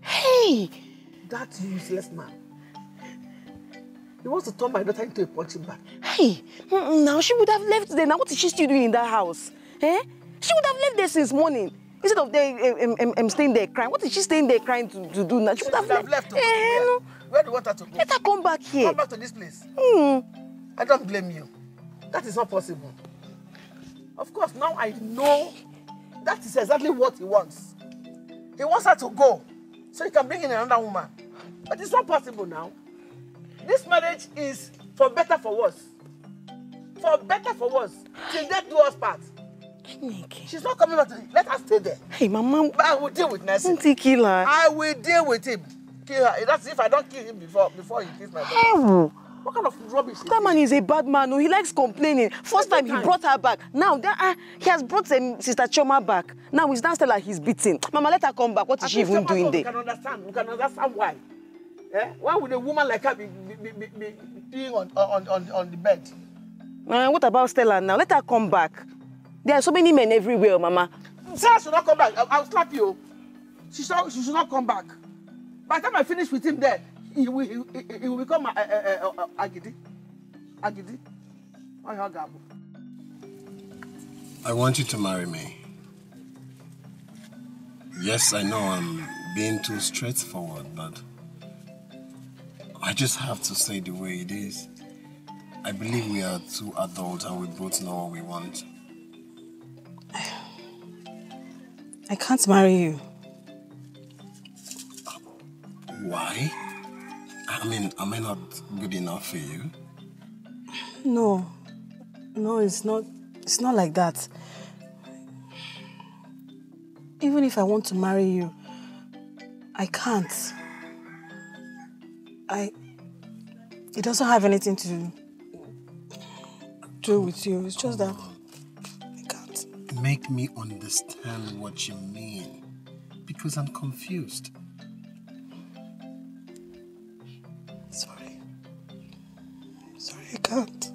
Hey! That useless man. He wants to turn my daughter into a punching bag. Hey! Now she would have left there. Now what is she still doing in that house? Eh? She would have left there since morning. Instead of there, um, um, um, staying there crying. What is she staying there crying to, to do now? She would have left. left Eh, no. Where do you want her to go? Let her come back here. Come back to this place. Hmm. I don't blame you. That is not possible. Of course, now I know that is exactly what he wants. He wants her to go so he can bring in another woman. But it's not possible now. This marriage is for better for worse. For better for worse. Till death do us part. She's not coming back to Let her stay there. Hey, Mama. But I will deal with her. I will deal with him. Kill her. That's if I don't kill him before before he kills my daughter. Ew. What kind of rubbish is That man is a bad man. Oh. He likes complaining. First time he brought her back. Now that, uh, he has brought um, Sister Choma back. Now he's now still like he's beating. Mama, let her come back. What is At she even doing so We there? can understand. We can understand why. Eh? Why would a woman like her be, be, be, be, be peeing on, on, on, on the bed? Uh, what about Stella now? Let her come back. There are so many men everywhere, Mama. Sarah should not come back. I'll, I'll slap you. She should, she should not come back. By the time I finish with him there, he will, he, he, he will become a, a, a, a, a, Agidi. Agidi. Why you Gabu? I want you to marry me. Yes, I know I'm being too straightforward, but I just have to say the way it is. I believe we are two adults and we both know what we want. I can't marry you. Why? I mean, am I not good enough for you? No. No, it's not it's not like that. Even if I want to marry you, I can't. I it doesn't have anything to do with you. It's just that I can't. Make me understand what you mean. Because I'm confused. errado.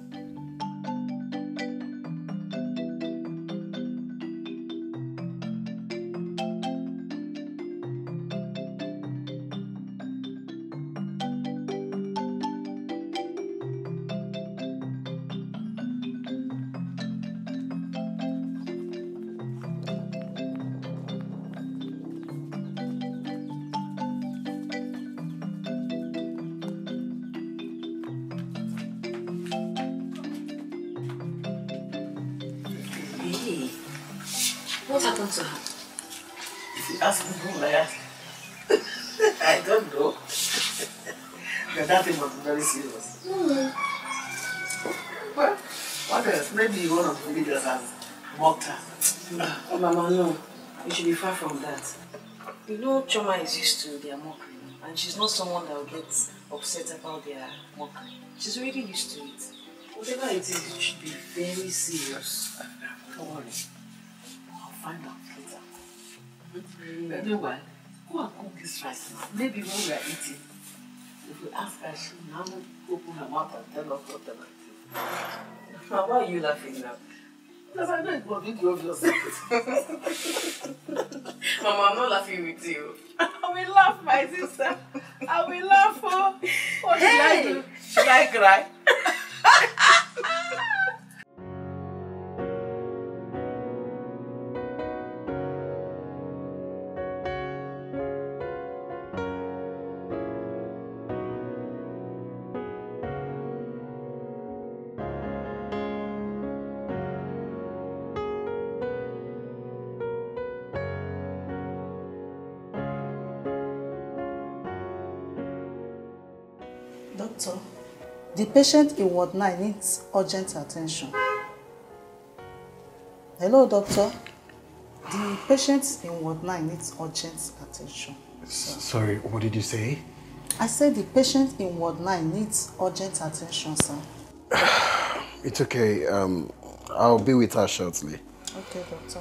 Is used to their mockery. And she's not someone that will get upset about their mockery. She's already used to it. Whatever it is, it should be very serious. Don't worry. I'll find out later. Anyway, go and cook this rice now. Maybe when we are eating, if we ask her, she will now open her mouth and tell us what the Mama, why are you laughing now? Because I know it will be the obvious. Mama, I'm not laughing with you. I will laugh, my sister. I will laugh. Oh. What should I Hey! do? Should I cry? the patient in Ward 9 needs urgent attention. Hello, doctor. The patient in Ward 9 needs urgent attention. Sorry, what did you say? I said the patient in Ward 9 needs urgent attention, sir. It's okay. Um, I'll be with her shortly. Okay, doctor.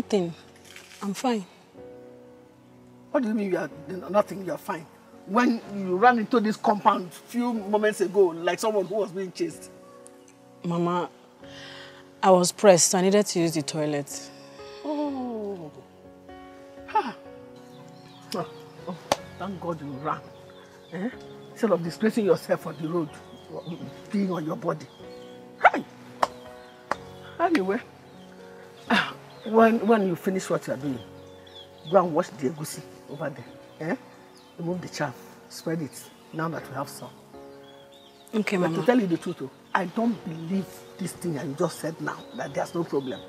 Nothing. I'm fine. What do you mean you are nothing? You are fine. When you ran into this compound a few moments ago, like someone who was being chased. Mama, I was pressed. I needed to use the toilet. Oh. Ha. Oh, oh, thank God you ran. Eh? Instead of disgracing yourself on the road, being on your body. Hi. Anyway, ah, when, when you finish what you are doing, go and wash the egusi over there. Eh? Remove the chaff, spread it, now that we have some. Okay, but Mama. to tell you the truth, oh, I don't believe this thing that you just said now, that there's no problem.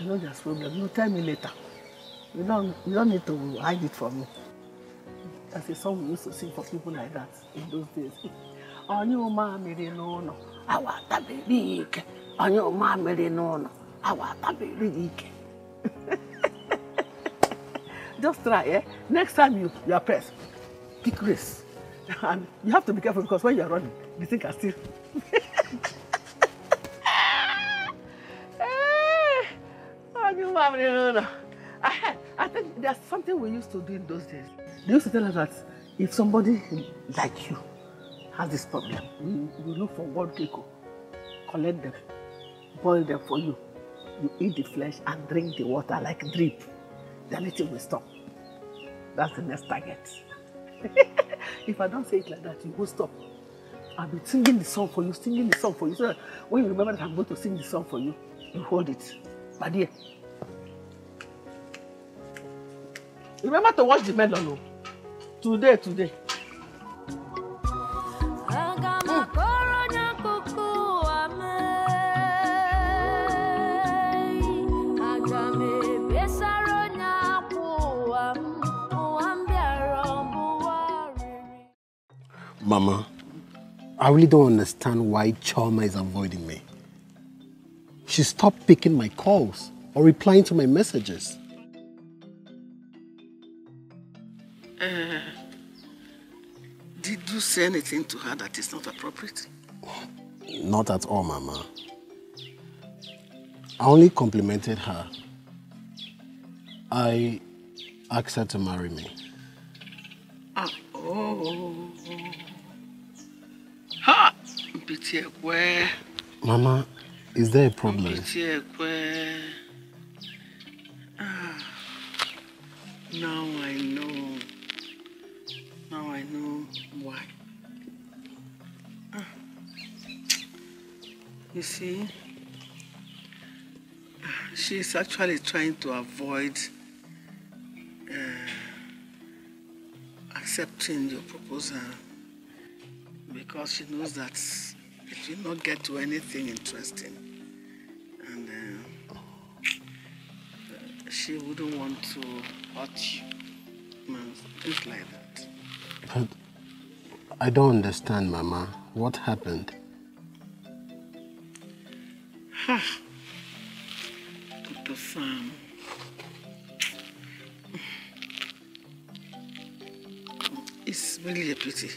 I know there's problem. You tell me later. You don't, you don't need to hide it from me. That's a song we used to sing for people like that in those days. Onye ụma mmiri n'ụlọ, awa atabere ike. Onye ụma mmiri n'ụlọ, awa atabere ike. Just try, eh? Next time you, you are pressed, pick race. And you have to be careful because when you are running, the thing can still. N'ụlọ. I, I think there's something we used to do in those days. They used to tell us that if somebody like you has this problem, we, look for wild gecko, collect them, boil them for you. You eat the flesh and drink the water like drip. The little will stop. That's the next target. if I don't say it like that, you will stop. I'll be singing the song for you, singing the song for you. So when you remember that I'm going to sing the song for you, you hold it. My dear. Remember to watch the melon. oh. Today, today. I really don't understand why Chioma is avoiding me. She stopped picking my calls or replying to my messages. Uh, did you say anything to her that is not appropriate? Not at all, Mama. I only complimented her. I asked her to marry me. Ah, oh. Ha! Mama, is there a problem? Ah. Now I know. Now I know why. Ah. You see, she's actually trying to avoid uh, accepting your proposal because she knows that it will not get to anything interesting. And uh, she wouldn't want to hurt you. Things like that. But I don't understand, Mama. What happened? Ha! Dr. Sam. It's really a pity.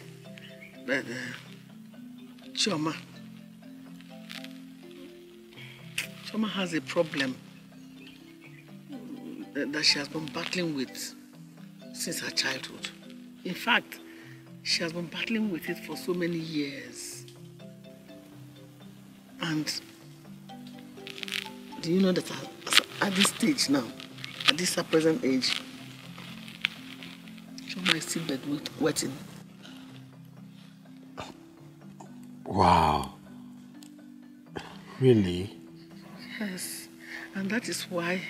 Chioma. Chioma has a problem that she has been battling with since her childhood. In fact, she has been battling with it for so many years. And do you know that at- at this stage now, at this present age, Chioma is still bedwetting. Wow. Really? Yes, and that is why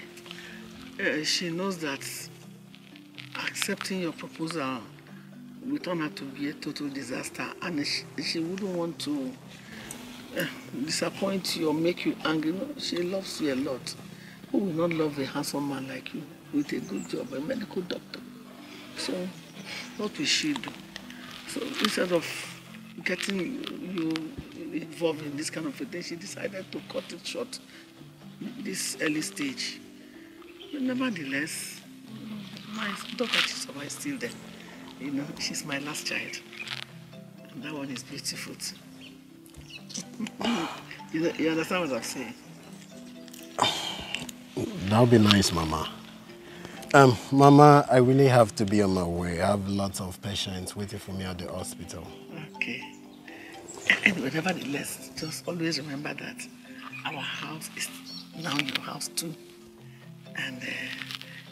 uh, she knows that accepting your proposal will turn out to be a total disaster, and she, she wouldn't want to uh, disappoint you or make you angry. No, she loves you a lot. Who will not love a handsome man like you with a good job, a medical doctor? So, what will she do? So instead of getting you involved in this kind of a thing, she decided to cut it short this early stage. But nevertheless, my daughter Chizoba is still there. You know, she's my last child. And that one is beautiful too. You, know, you understand what I'm saying? That would be nice, Mama. Um, Mama, I really have to be on my way. I have lots of patients waiting for me at the hospital. Anyway, nevertheless, just always remember that our house is now your house too. And uh,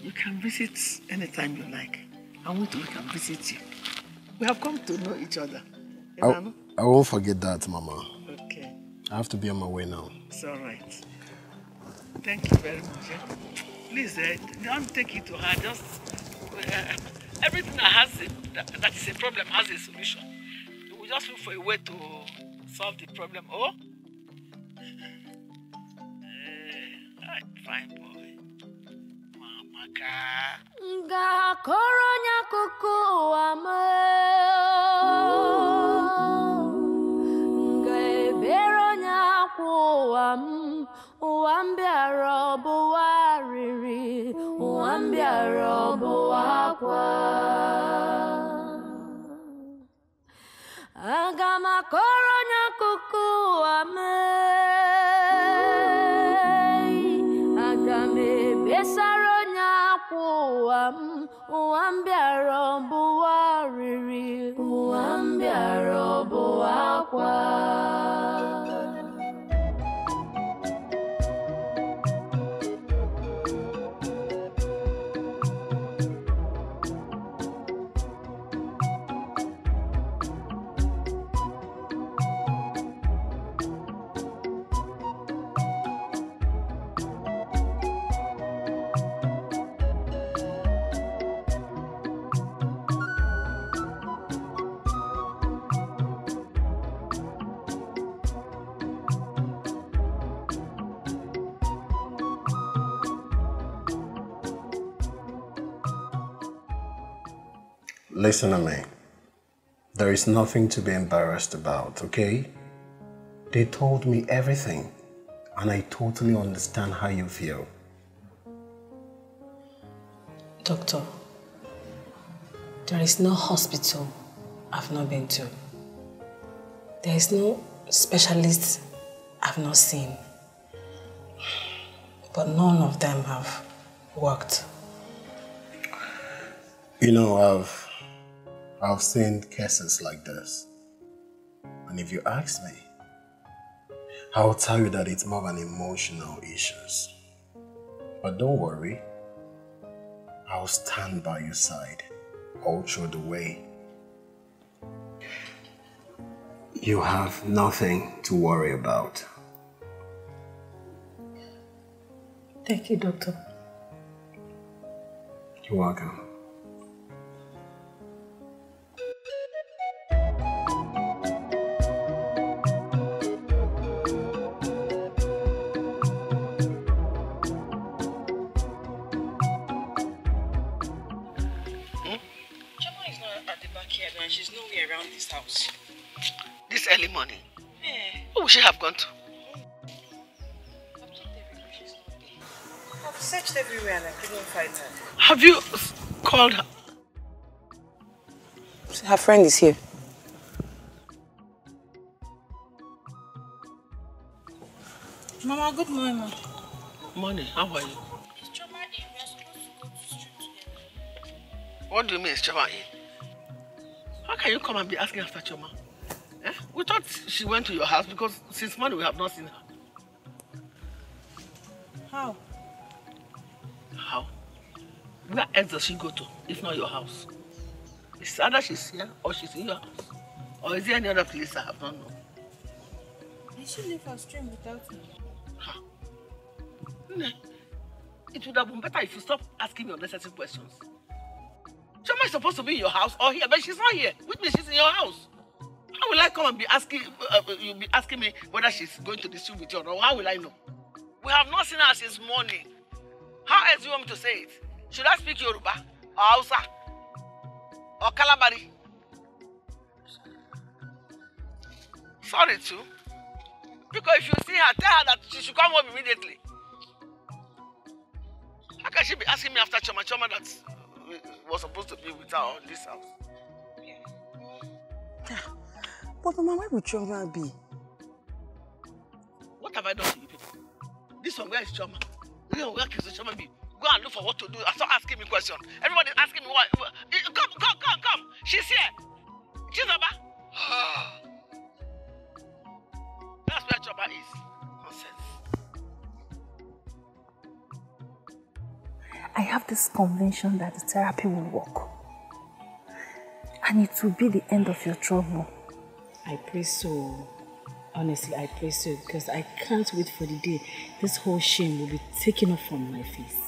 you can visit anytime you like. And we too can visit you. We have come to know each other. I, know? I won't forget that, Mama. Okay, I have to be on my way now. it's all right. Thank you very much. eh. Please, uh, don't take it to heart. Just uh, everything that has a, that, that is a problem has a solution. just look for a way to solve the problem, oh? Eh, fine boy. Mamaka. Ngakoro nyakuku wame. Ngebero nyakwu wam. Ụwa m bịara ọbụwa riri, ụwa m bịara ọbụwa. Aga m akọrọ onye akụkọ ụwa m aga m ebesara onye akwa ụwa m. Ụwa riri. Ụwa m bịara akwa. Listen to me. There is nothing to be embarrassed about, okay? They told me everything, and I totally understand how you feel. Doctor, there is no hospital I've not been to. There is no specialist I've not seen. But none of them have worked. You know, I've I've seen cases like this. And if you ask me, I'll tell you that it's more of an emotional issues. But don't worry. I'll stand by your side all through the way. You have nothing to worry about. Thank you, doctor. You're welcome. Called her? Her friend is here. Mama, good morning. Morning, how are you? What do you mean, Choma in? How can you come and be asking after Choma? Eh? We thought she went to your house because since morning we have not seen her. How? Where else does she go to, if not your house? It's either she's here or she's in your house. Or is there any other place I have not known? Did she leave her stream without me? Nne, It would have been better if you stop asking me unnecessary questions. Choma is supposed to be in your house or here, but she's not here. Which means she's in your house. How will I come and be asking uh, uh, you be asking me whether she's going to the street with you or not? How will I know? We have not seen her since morning. How else do you want me to say it? Should I speak Yoruba or Hausa or Kalabari? Sorry too. Because if you see her, tell her that she should come home immediately. How can she be asking me after Choma Choma that was supposed to be with her on this house? But Mama, where would Choma be? What have I done to you people? This one, where is Choma? Where, where is Choma be? Go and look for what to do and start asking me questions. Everybody is asking me what. what eh, come, come, come, come. She's here. Chizoba. That's where Chioma is. Nonsense. I have this conviction that the therapy will work. And it will be the end of your trouble. I pray so. Honestly, I pray so because I can't wait for the day this whole shame will be taken off from my face.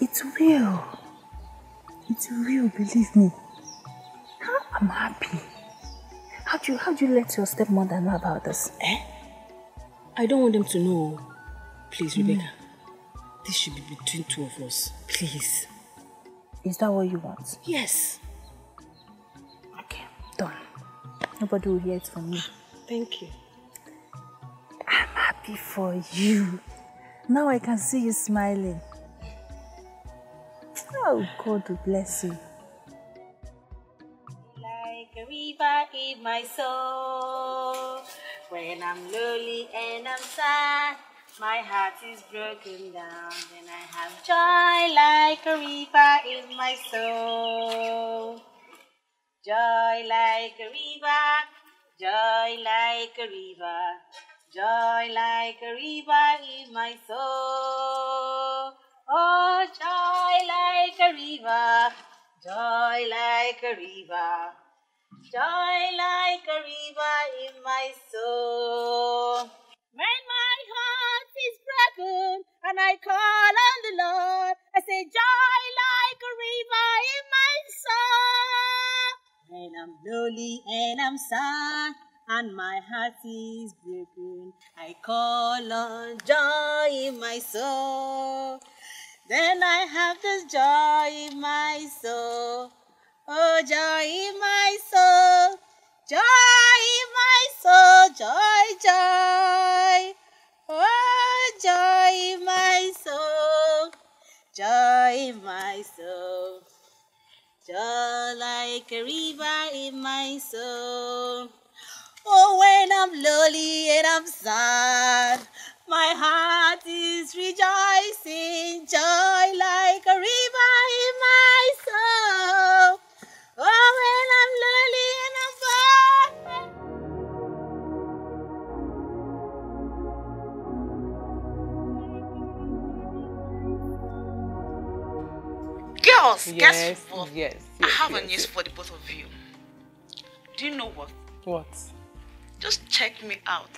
It will. It will, believe me. How I'm happy. How do you how do you let your stepmother know about this? Eh? I don't want them to know. Please, Rebecca. This should be between two of us. Please. Is that what you want? Yes. Okay, done. Nobody will hear it from me. Thank you. I'm happy for you. Now I can see you smiling. Oh, God bless you. Like a river in my soul. When I'm lonely and I'm sad, my heart is broken down. Then I have joy like a river in my soul. Joy like a river, joy like a river, joy like a river in my soul. Oh, joy like a river, joy like a river, joy like a river in my soul. When my heart is broken and I call on the Lord, I say, Joy like a river in my soul. When I'm lonely and I'm sad and my heart is broken, I call on joy in my soul. Then I have this joy in my soul. Oh, joy in my soul. Joy in my soul. Joy, joy. Oh, joy in my soul. Joy in my soul. Joy like a river in my soul. Oh, when I'm lonely and I'm sad, my heart is rejoicing. Joy like a river in my soul. Oh, when I'm lonely and I'm sad. Girls, Yes, guess what? yes, I yes, have a news yes. for the both of you. Do you know what? What? Just check me out.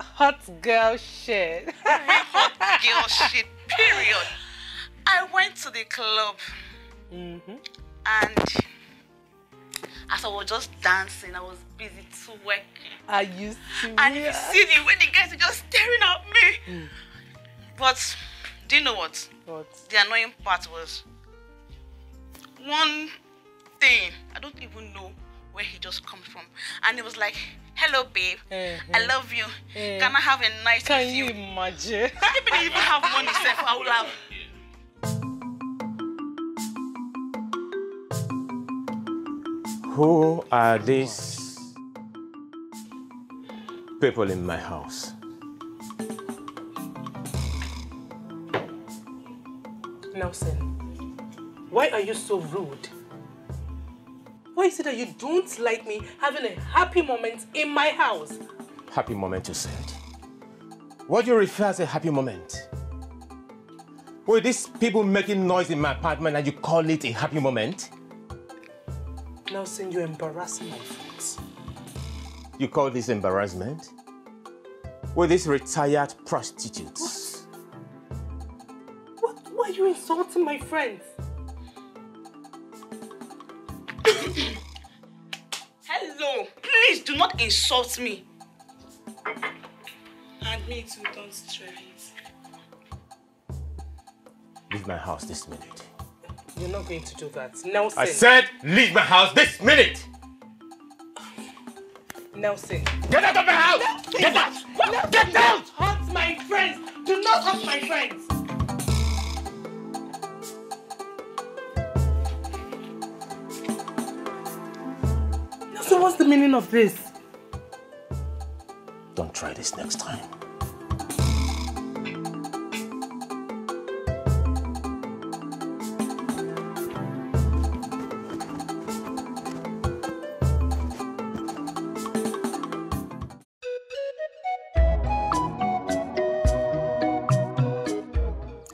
Hot girl shit. Hot girl shit, period. I went to the club Mm-hmm. and as I was just dancing, I was busy twerking. Are you serious? And you see the way the guys are just staring at me. But do you know what? What? The annoying part was one thing. I don't even know where he just comes from. And it was like, hello babe, I love you. Eh. Can I have a night Can with you you? imagine? If they even have money, self, I will have. Who are these people in my house? Nelson, why are you so rude? Why is it that you don't like me having a happy moment in my house? Happy moment, you said. What do you refer as a happy moment? Were these people making noise in my apartment and you call it a happy moment? Now, Nelson, you're embarrassing my friends. You call this embarrassment? Were these retired prostitutes? What? Why are you insulting my friends? Hello, please do not insult me. And me too, don't stray it. Leave my house this minute. You're not going to do that. Nelson. I said leave my house this minute! Nelson. Get out of my house! Get out! Get out! Hurt my friends! Do not hurt my friends! What's the meaning of this? Don't try this next time.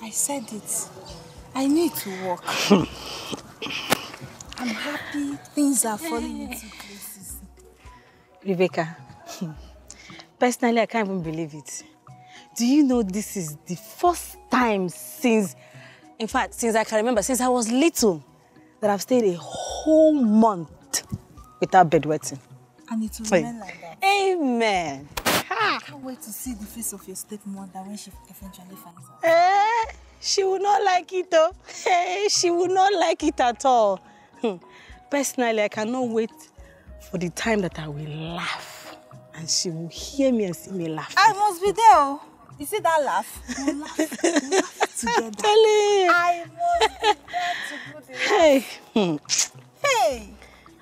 I said it. I need to work. I'm happy things are falling into place. Rebecca, personally, I can't even believe it. Do you know this is the first time since, in fact, since I can remember, since I was little, that I've stayed a whole month without bedwetting. And it will remain like that. Amen. I can't wait to see the face of your stepmother when she eventually finds out. Eh, she will not like it though. Hey, she will not like it at all. Hmm. Personally, I cannot wait for the time that I will laugh and she will hear me and see me laugh. I must be there. Oh. You see that laugh? We'll laugh, we'll laugh together. I must be there to put it Hey, hmm. Hey!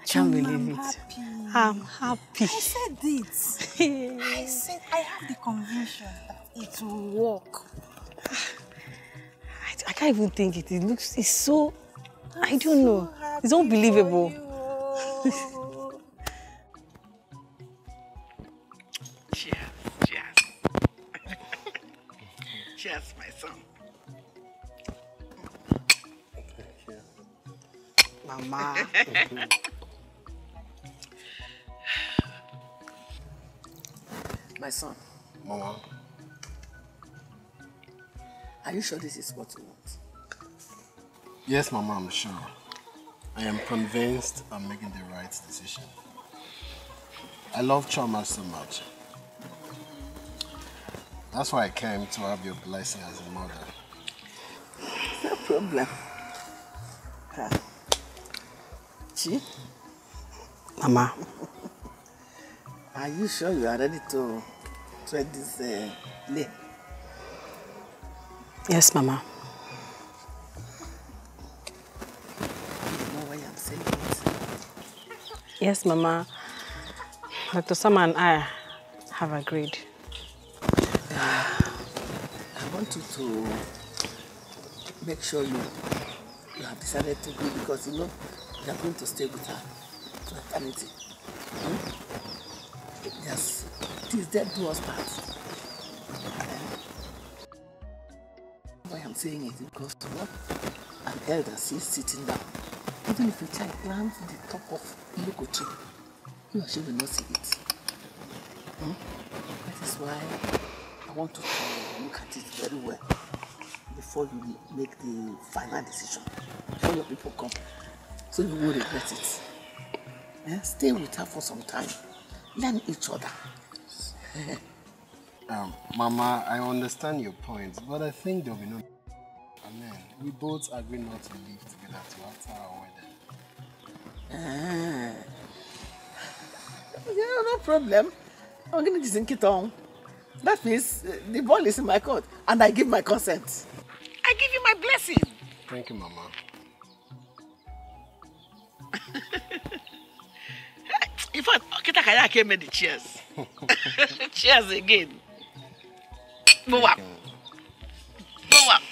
I can't believe I'm it. happy. I'm happy. I said it. I said I have the conviction that it will work. I, I can't even think it. It looks, it's so, I don't know. It's unbelievable. Mama. my son, Mama, are you sure this is what you want? yes, Mama, I'm sure. I am convinced I'm making the right decision. I love Chioma so much. That's why I came to have your blessing as a mother. No problem. Ah. Mama. are you sure you are ready to tread this uh, lane? Yes, Mama. You know why I'm saying it? Yes, Mama. Dr. Sama and I have agreed. I want you to make sure you you have decided to go because you know you are going to stay with her for eternity. Hmm? Yes, till death do us part. Why I'm saying it is because what an elder sees sitting down, even if a child climbs the top of Iloko tree, or she will not see it. Hmm? That is why I want to look at it very well before you make the final decision. Before your people come. So you won't regret it. Eh? Stay with her for some time. Learn each other. Um, Mama, I understand your point, but I think there'll be no. Amen. We both agree not to live together till after our wedding. Ah. Yeah, no problem. I'm going to just it on. That means uh, the ball is in my court and I give my consent. I give you my blessing. Thank you, Mama. In fact, Kita Kaya came the cheers. cheers again. Move up. Move up.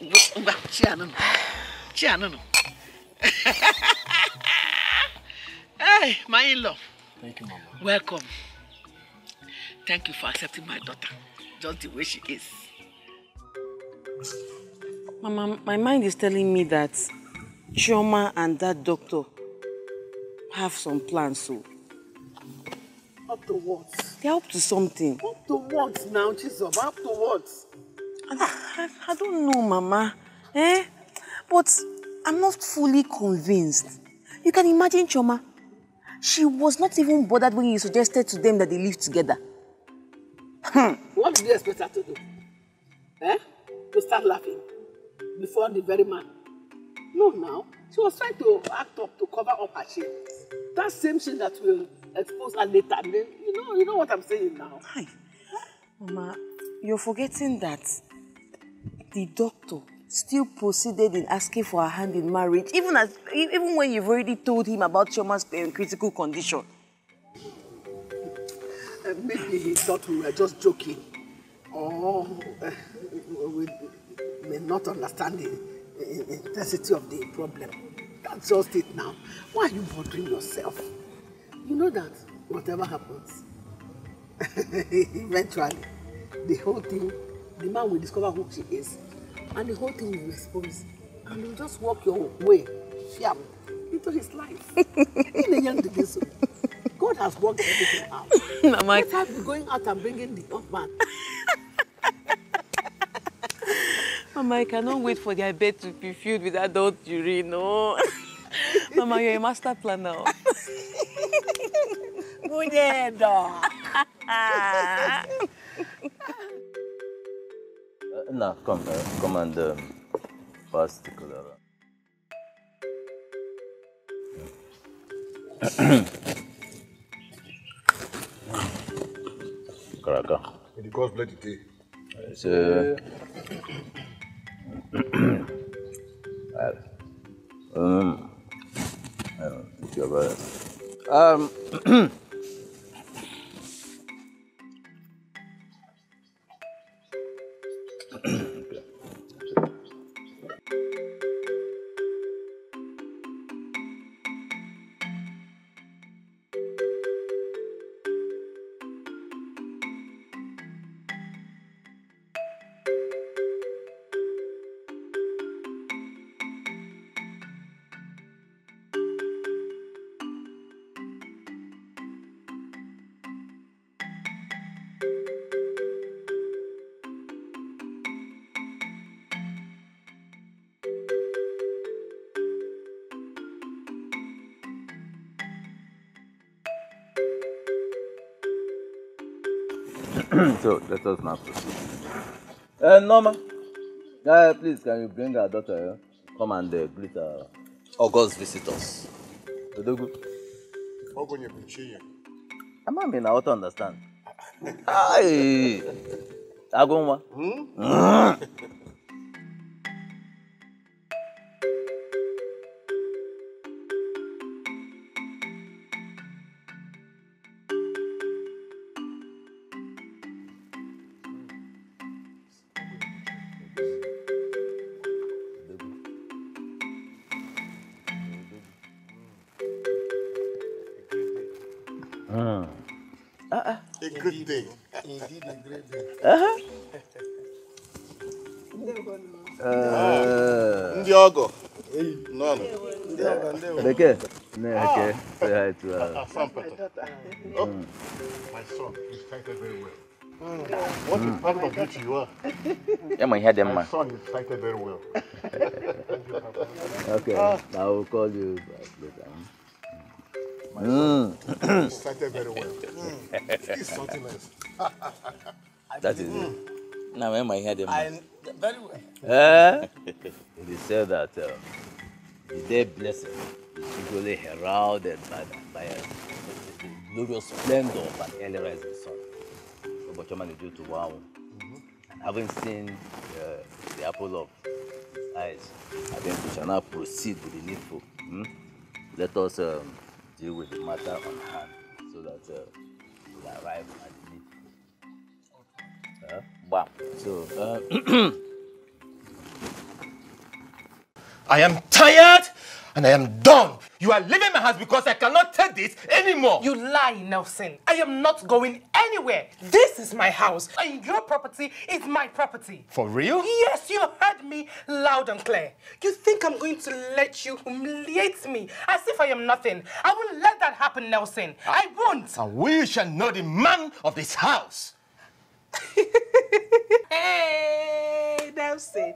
Move up. Cheer, no. Cheer, no. hey, my in-law. Thank you, Mama. Welcome. Thank you for accepting my daughter, just the way she is. Mama, my mind is telling me that Chioma and that doctor have some plans, so Up to what? they're up to something. Up to what now, Jesus? Up to what? I, I don't know, Mama. Eh? But I'm not fully convinced. You can imagine Chioma. She was not even bothered when you suggested to them that they live together. Hmm. What did you expect her to do? Eh? To start laughing before the very man. No, now. She was trying to act up to cover up her shame. That same shame that will expose her later. Then, you know, you know what I'm saying now. Hi. Mama, you're forgetting that the doctor still proceeded in asking for her hand in marriage, even as e- even when you've already told him about Choma's um, critical condition. Uh, maybe he thought we were just joking. Or uh, we may not understand uh, intensity of the problem. That's just it now. Why are you bothering yourself? You know that whatever happens, eventually, the whole thing, the man will discover who she is. and the whole thing will expose. And you just walk your way, fiam, into his life. In a young so. God has worked everything out. Mama, her be going out and bringing the up man. Mama, I cannot wait for their bed to be filled with adult urine. No. Mama, you're a master planner. Muñedo. Uh, now, come, uh, come and um, pass the the day. So, well, um, um, it's your brother. Um, let us now proceed. Uh, Norma, uh, please can you bring our daughter here? Come and uh, greet our August visitors. Odogu. Mean, I want to understand. Aye. Agunwa. Hmm? Hmm. Ndị ọgọ. Nọ nọ. Bekee. Ah. Okay. Say hi to uh, ah, her. Asampata. Oh, hmm. my son is sighted very well. What Mm. a hmm. part of beauty you are. Yeah, my head, My man. son is sighted very well. Okay, Ah. I will call you back later. My Mm. son is sighted very well. Mm. He's something else. That is it. Now, when my head, man. I, very well. Eh? it is said that uh, the day blessing is usually heralded by, by a, the glorious splendor of an early rising sun. So, but Chairman is due to wow. Having seen uh, the apple of his eyes, I think we shall now proceed with the needful. hmm? Let us um, deal with the matter on hand so that uh, we'll arrive at the needful. Uh, bam. So, uh, I am tired and I am done. You are leaving my house because I cannot take this anymore. You lie, Nelson. I am not going anywhere. This is my house, and your property is my property. For real? Yes, you heard me loud and clear. You think I'm going to let you humiliate me as if I am nothing? I won't let that happen, Nelson. I won't. And we shall know the man of this house. Hey, Nelson.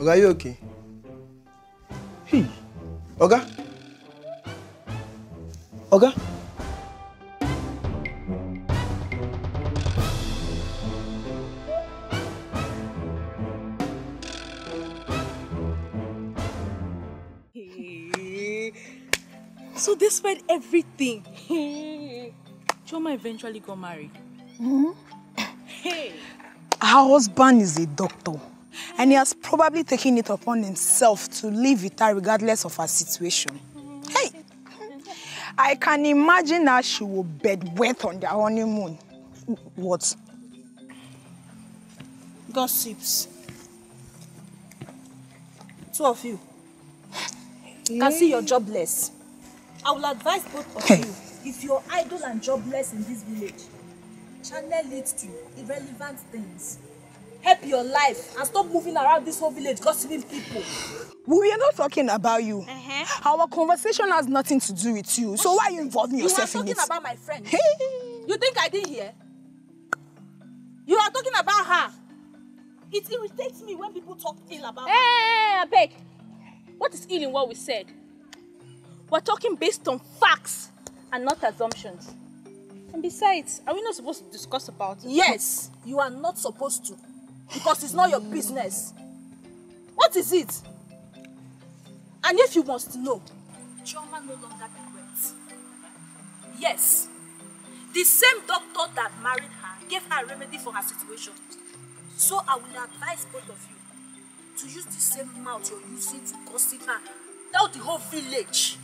Oga, are you okay? Hey. Oga? Oga? So despite everything, Choma eventually got married. Hey. Her husband is a doctor, and he has probably taken it upon himself to live with her regardless of her situation. Hey, I can imagine how she will bed wet on their honeymoon. What? Gossips. Two of you. Can see you're jobless. I will advise both of you. If you're idle and jobless in this village, channel it to irrelevant things. Help your life and stop moving around this whole village gossiping people. We are not talking about you. Our conversation has nothing to do with you. So why are you involving You are yourself in talking it? about my friend. you think I didn't hear? You are talking about her. It irritates me when people talk ill about Hey, hey, hey, I beg. What is ill in what we said? We're talking based on facts and not assumptions. And besides, are we not supposed to discuss about it? Yes, you are not supposed to. Because it's not your business. What is it? And if you must know, Chioma no longer regrets. Yes, the same doctor that married her gave her a remedy for her situation. So I will advise both of you to use the same mouth you're using to gossip her. Tell the whole village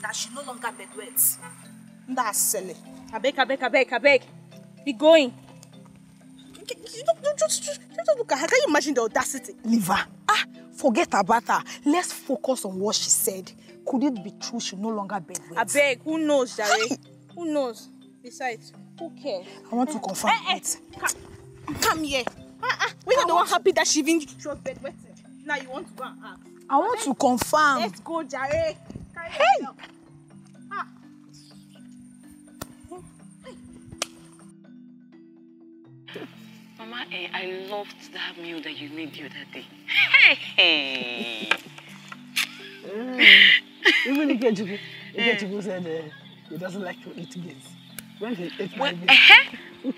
that she no longer bedwets. That's silly. I beg, I beg, I beg, I beg. Be going. You don't, just, just, just look at her. Can you imagine the audacity? Leave her. Ah, forget about her. Let's focus on what she said. Could it be true she no longer bedwets? I beg, who knows, Jare? who knows? Besides, who cares? I want to confirm Eh, eh, it. Come, come here. Ah, ah, we are the one happy that she even she was bedwetting. Now you want to go and ask. I want to confirm. Let's go, Jare. Hey! Mama, eh, I loved that meal that you made the other day. Hey. Even Ikechukwu, Ikechukwu said uh, he doesn't like to eat beans. When he ate my Well, beans.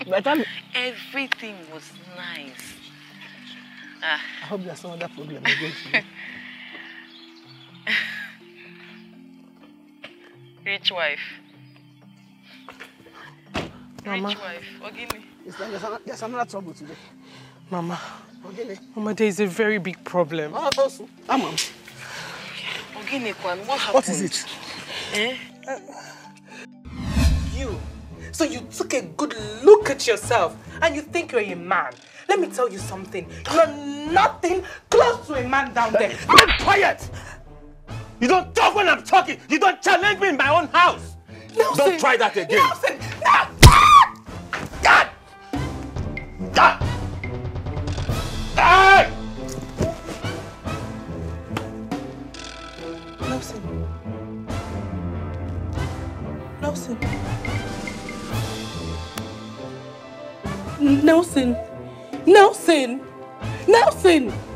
By time, Everything was nice. Ah. I hope there's some other problem again. Rich wife. Mama. Rich wife. Ogini. It's like there's, another, there's another trouble today. Mama. Ogini. Mama, there is a very big problem. Ah, oh, also. Ah, I'm on. Ogini Kwan, what happened? What is it? Eh? eh? You. So you took a good look at yourself and you think you're a man. Let me tell you something. You're nothing close to a man down there. Eh, I'm quiet! You don't talk when I'm talking! You don't challenge me in my own house! Don't try that again! Nelson! No! Nelson. Nelson. Nelson. Nelson.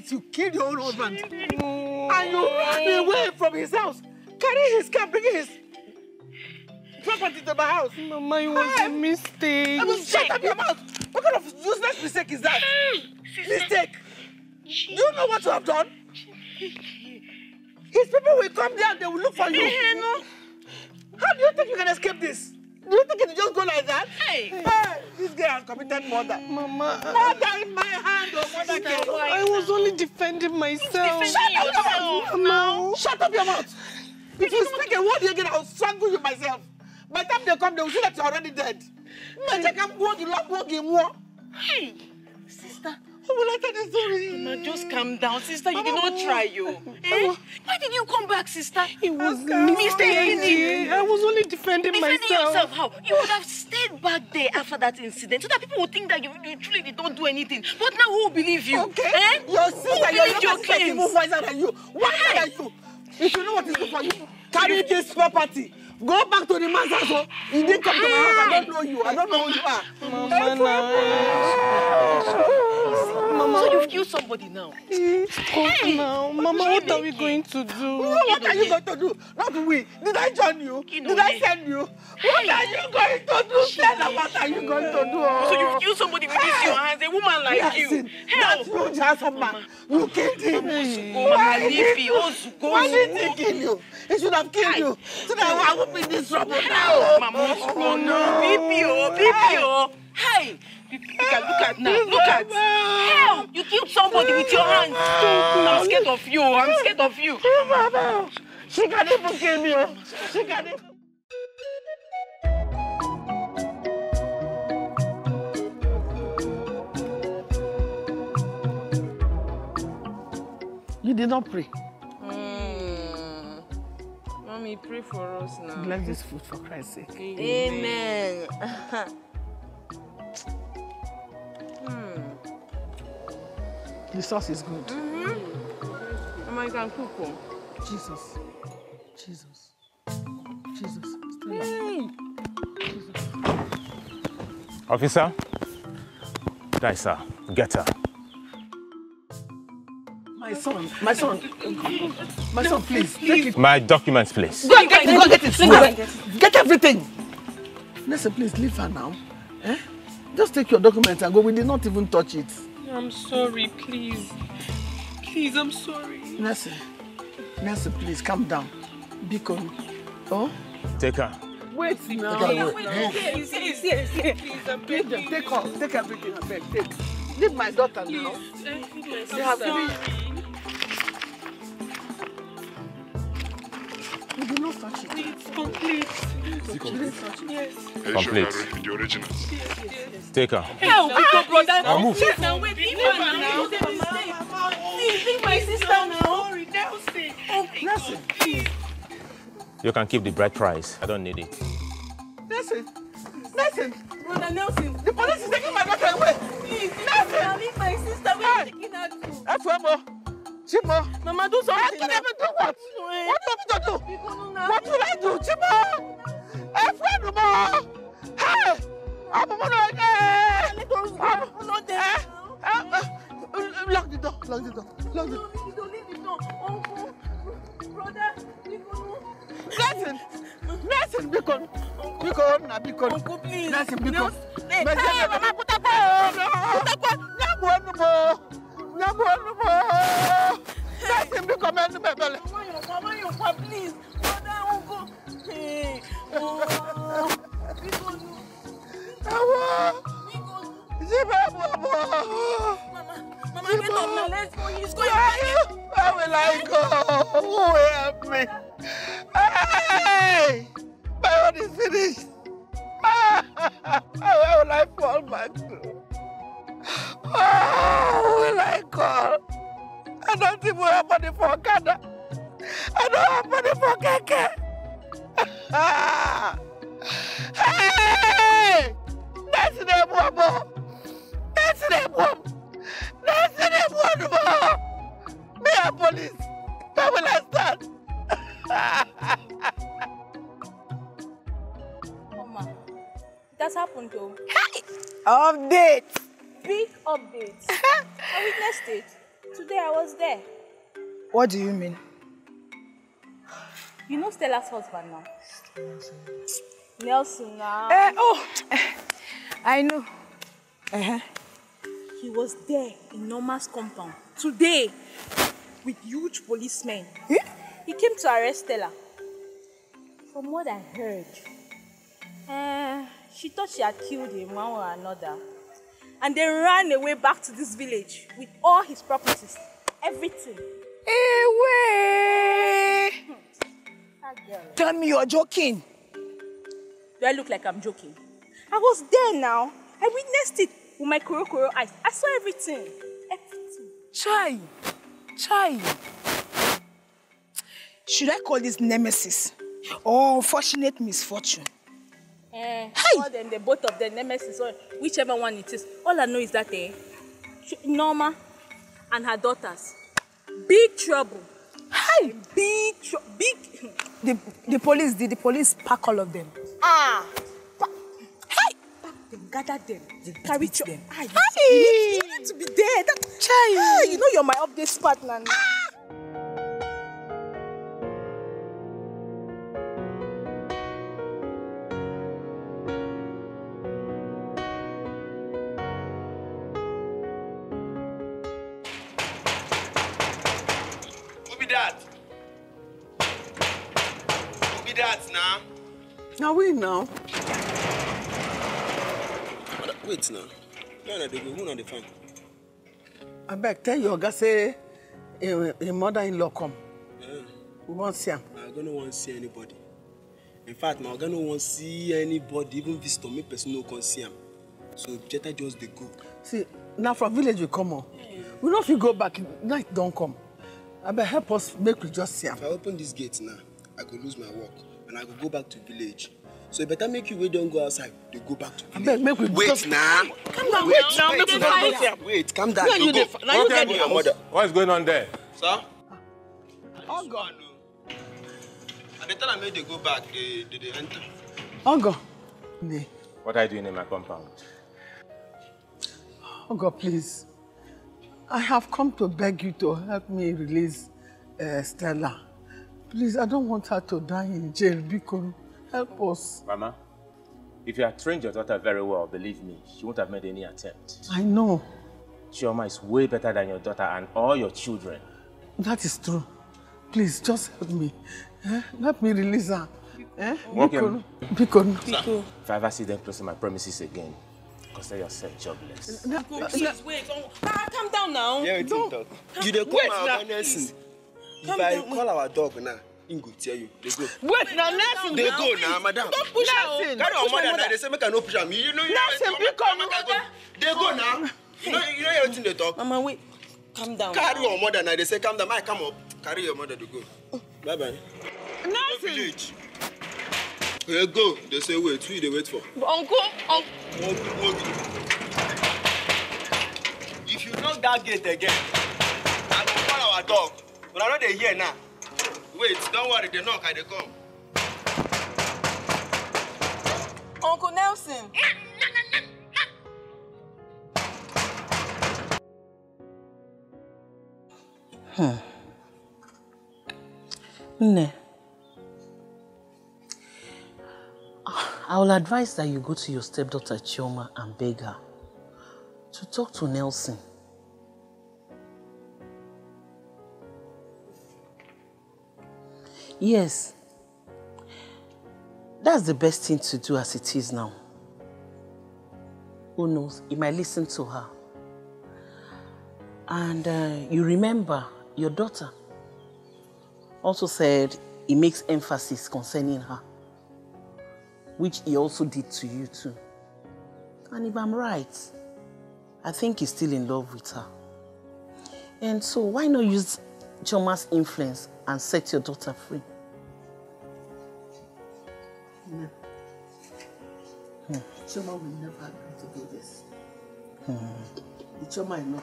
Hands, you killed your own husband. And you ran away from his house. Carrying his car, bringing his property to my house. Mama, it was a mistake. I mean, shut up your mouth. What kind of useless mistake is that? Mistake. Do you know what you have done? His people will come there and they will look for you. How do you think you can escape this? Do you think it just go like that? Hey! this girl has committed murder. Mama. Murder in my hand or murder case. I was only defending myself. Shut up your mouth! No. Shut up your mouth! If you speak a word again, I'll strangle you myself. By the time they come, they will see that you're already dead. Wọ́n. Hey, sister. Who? Mama, just calm down, sister. You did not try, yo. Eh? Why did you come back, sister? It was mistake. I was only defending, Defending myself. yourself how? You would have stayed back there after that incident so that people would think that you, you truly did not do anything. But now who will believe you? Okay. Eh? Your who sister, will your younger your sister is even wiser than you. Wiser than you. If you know what is good for you, carry this property. Go back to the man's house. oh. You didn't come to my house. I don't know you. I don't know who you are. Mama, so you've killed somebody now. Stop now. Mama, what are we going to do? What are you going to do? Not we. Did I join you? Did I send you? What are you going to do? Tell them what are you going to do? So you've killed somebody with this your hands, a woman like Yes, you. That huge handsome man. You killed him. Mama, Why did he- Ozugo, Why did Ozugo. he kill you? He should have killed you. So that I won't be in this trouble now. Mama, oh no, BPO, BPO. Hey, look at, look at now, look at. Hell, you killed somebody with your hands. I'm scared of you. I'm scared of you. Mama, she can even kill me. She can even. You did not pray. Mm. Mommy, pray for us now. Bless this food for Christ's sake. Amen. hmm. The sauce is good. Mm-hmm. Mama, you can cook. Oh. Jesus. Jesus. Jesus. Stella. Officer, that is her. Get her. My son, my son, my son, please, take it. My documents, please. Go and get it, go and get it. Go Go and and get everything. Listen, please, leave her now. Eh? Just take your documents and go. We did not even touch it. I'm sorry, please. Please, I'm sorry. Nelson, Nelson, please, calm down. Beacon. Oh? Take her. Wait now. Take her. Wait, Yes, yes, yes, yes. Please, I'm Take them, take everything, I beg, take. Leave my daughter now. They have three. Did not touch it. It's complete. We didn't touch it. Yes. Complete. The originals. Take her. Help, ah, brother. Now move. Please, now wait. Leave her now. Leave my sister now. Sorry, Nelson. Nelson. You can keep the bride price. I don't need it. Nelson, Nelson, Brother Nelson. the police is taking my daughter away. Please, Nelson. now leave my sister. Where are you taking her to? Efuemo, Chima! Mama, do something! I can never do what? What do I do? What will I do, Chima? Ẹ fún ẹ̀dùn mọ́! Ẹ! Àbùmọ́ náà ẹ! Àbùmọ́ náà ẹ! Lock the door, lock the door, lock the door. You don't leave the door. Uncle, brother, Blessing! Blessing, Bikon! Bikon, na Bikon! Uncle, please! Blessing, Bikon! Blessing, Bikon! Mama, put up! Put up! Put up! Onumo, nyabu onumo. Nelson, Beacon, mẹ́nu bẹ̀bẹ̀lẹ̀. Mama, you come, please. Brother, uncle. Hey. Oh. Because Awo, Zimbabwe, Mama, Mama, get up now. Let's go. He's going. Where will I go? Who will help me? Hey! My own is finished. Where will I fall back to? Oh, who will I call? I don't even have money for Ghana. I don't have money for Keke. hey! That's the woman. That's the woman. That's the woman. Me and police. Where will I stand? Mama, that's happened though. Update. Big update. I witnessed it. Today I was there. What do you mean? You know Stella's husband now? Nelson now. Eh, oh, I know. Uh-huh. He was there in Norma's compound today with huge policemen. He came to arrest Stella. From what I heard, uh, she thought she had killed him one or another. And they ran away back to this village with all his properties, everything. Away. Girl. Tell me you're joking. Do I look like I'm joking? I was there now. I witnessed it with my koro koro eyes. I saw everything. Everything. Chai. Chai. Should I call this nemesis or unfortunate misfortune? Eh, all them, the both of them, nemesis, or whichever one it is. All I know is that eh, Norma and her daughters, big trouble. Hi. Big, tr- big. The, the police, did the police pack all of them? Ah. Hey. Pack them, gather them, carry beat cho- them. Ah, you, Hi. you, need, you need to be there. That, ah, you know you're my update partner now. Who that now? Now we know. Wait now. No, no, they go. Who on the phone? I beg, tell your oga say a, a mother-in-law come. We want see am. I don't want to see anybody. In fact, my oga no want see anybody, even visitor, me person no can see am. So better just dey go. See, now from village we come on. We no fit go back, night don come. Abeg help us make we just see am. If I open this gate now, I go lose my work and I go go back to village. So e better make you wey don go outside, dey go back to village. Abeg make we Wait just- now. Calm down, wait, wait now, wait, make we wait, just wait, go am. wait, calm down. You go. dey- now you get the your mother. What's going on there? Sir? Ogo. I dey tell am make dey go back, dey dey dey enter. Ogo. Nee. What are you doing in my compound? Ogo, please. I have come to beg you to help me release uh, Stella. Please, I don't want her to die in jail. Biko, help us. Mama, if you had trained your daughter very well, believe me, she won't have made any attempt. I know. Chioma is way better than your daughter and all your children. That is true. Please, just help me. Eh? Help me release her. Eh? Biko, Biko. Sir, if I ever see them closing my premises again, consider yourself jobless. Please wait. Oh, ah, calm down now. Yeah, talk. You my now, oga Nelson. If I call our dog now, him go tell you. Dey go. Wait, now Nelson. Dey go now, madam. Don't push her. Carry Don't your my mother now, dey say make I no push am. You know, you know, up make I go. Dey go now. You know, you know everything they talk. Mama, wait. Calm down. Carry your mother now. They say calm down. Mike, come up. Carry your mother to go. Bye bye. Go village. Hey, go. They say wait. Who you dey wait for? Uncle, uncle. If you knock that gate again, I go call our dog. But I know they hear now. Wait, don't worry. They knock. I dey come. Uncle Nelson. Hmm. Nne, I will advise that you go to your stepdaughter Chioma and beg her to talk to Nelson. Yes, that's the best thing to do as it is now. Who knows, he might listen to her. And uh, you remember, your daughter also said he makes emphasis concerning her, which he also did to you too. And if I'm right, I think he's still in love with her. And so why not use Chioma's influence and set your daughter free? No. Choma will never agree to do this. Hmm. The Choma I know.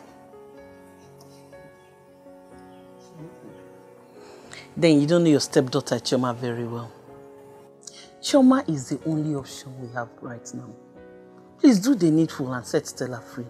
Then you don't know your stepdaughter Choma very well. Choma is the only option we have right now. Please do the needful and set Stella free.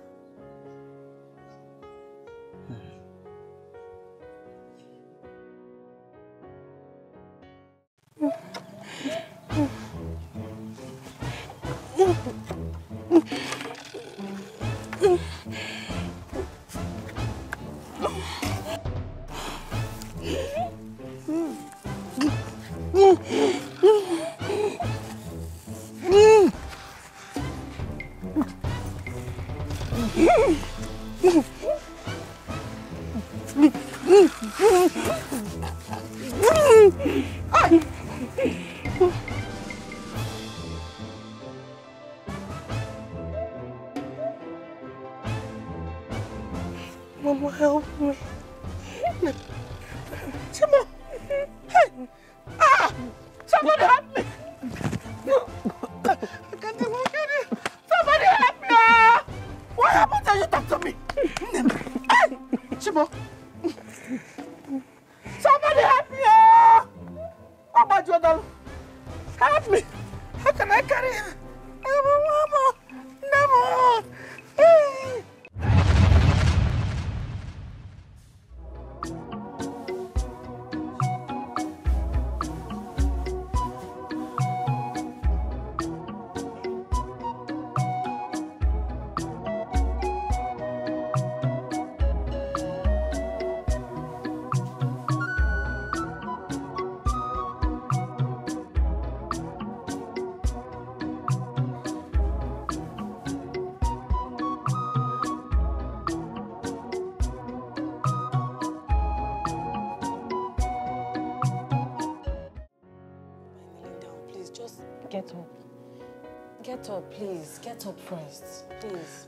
Get up first. Please.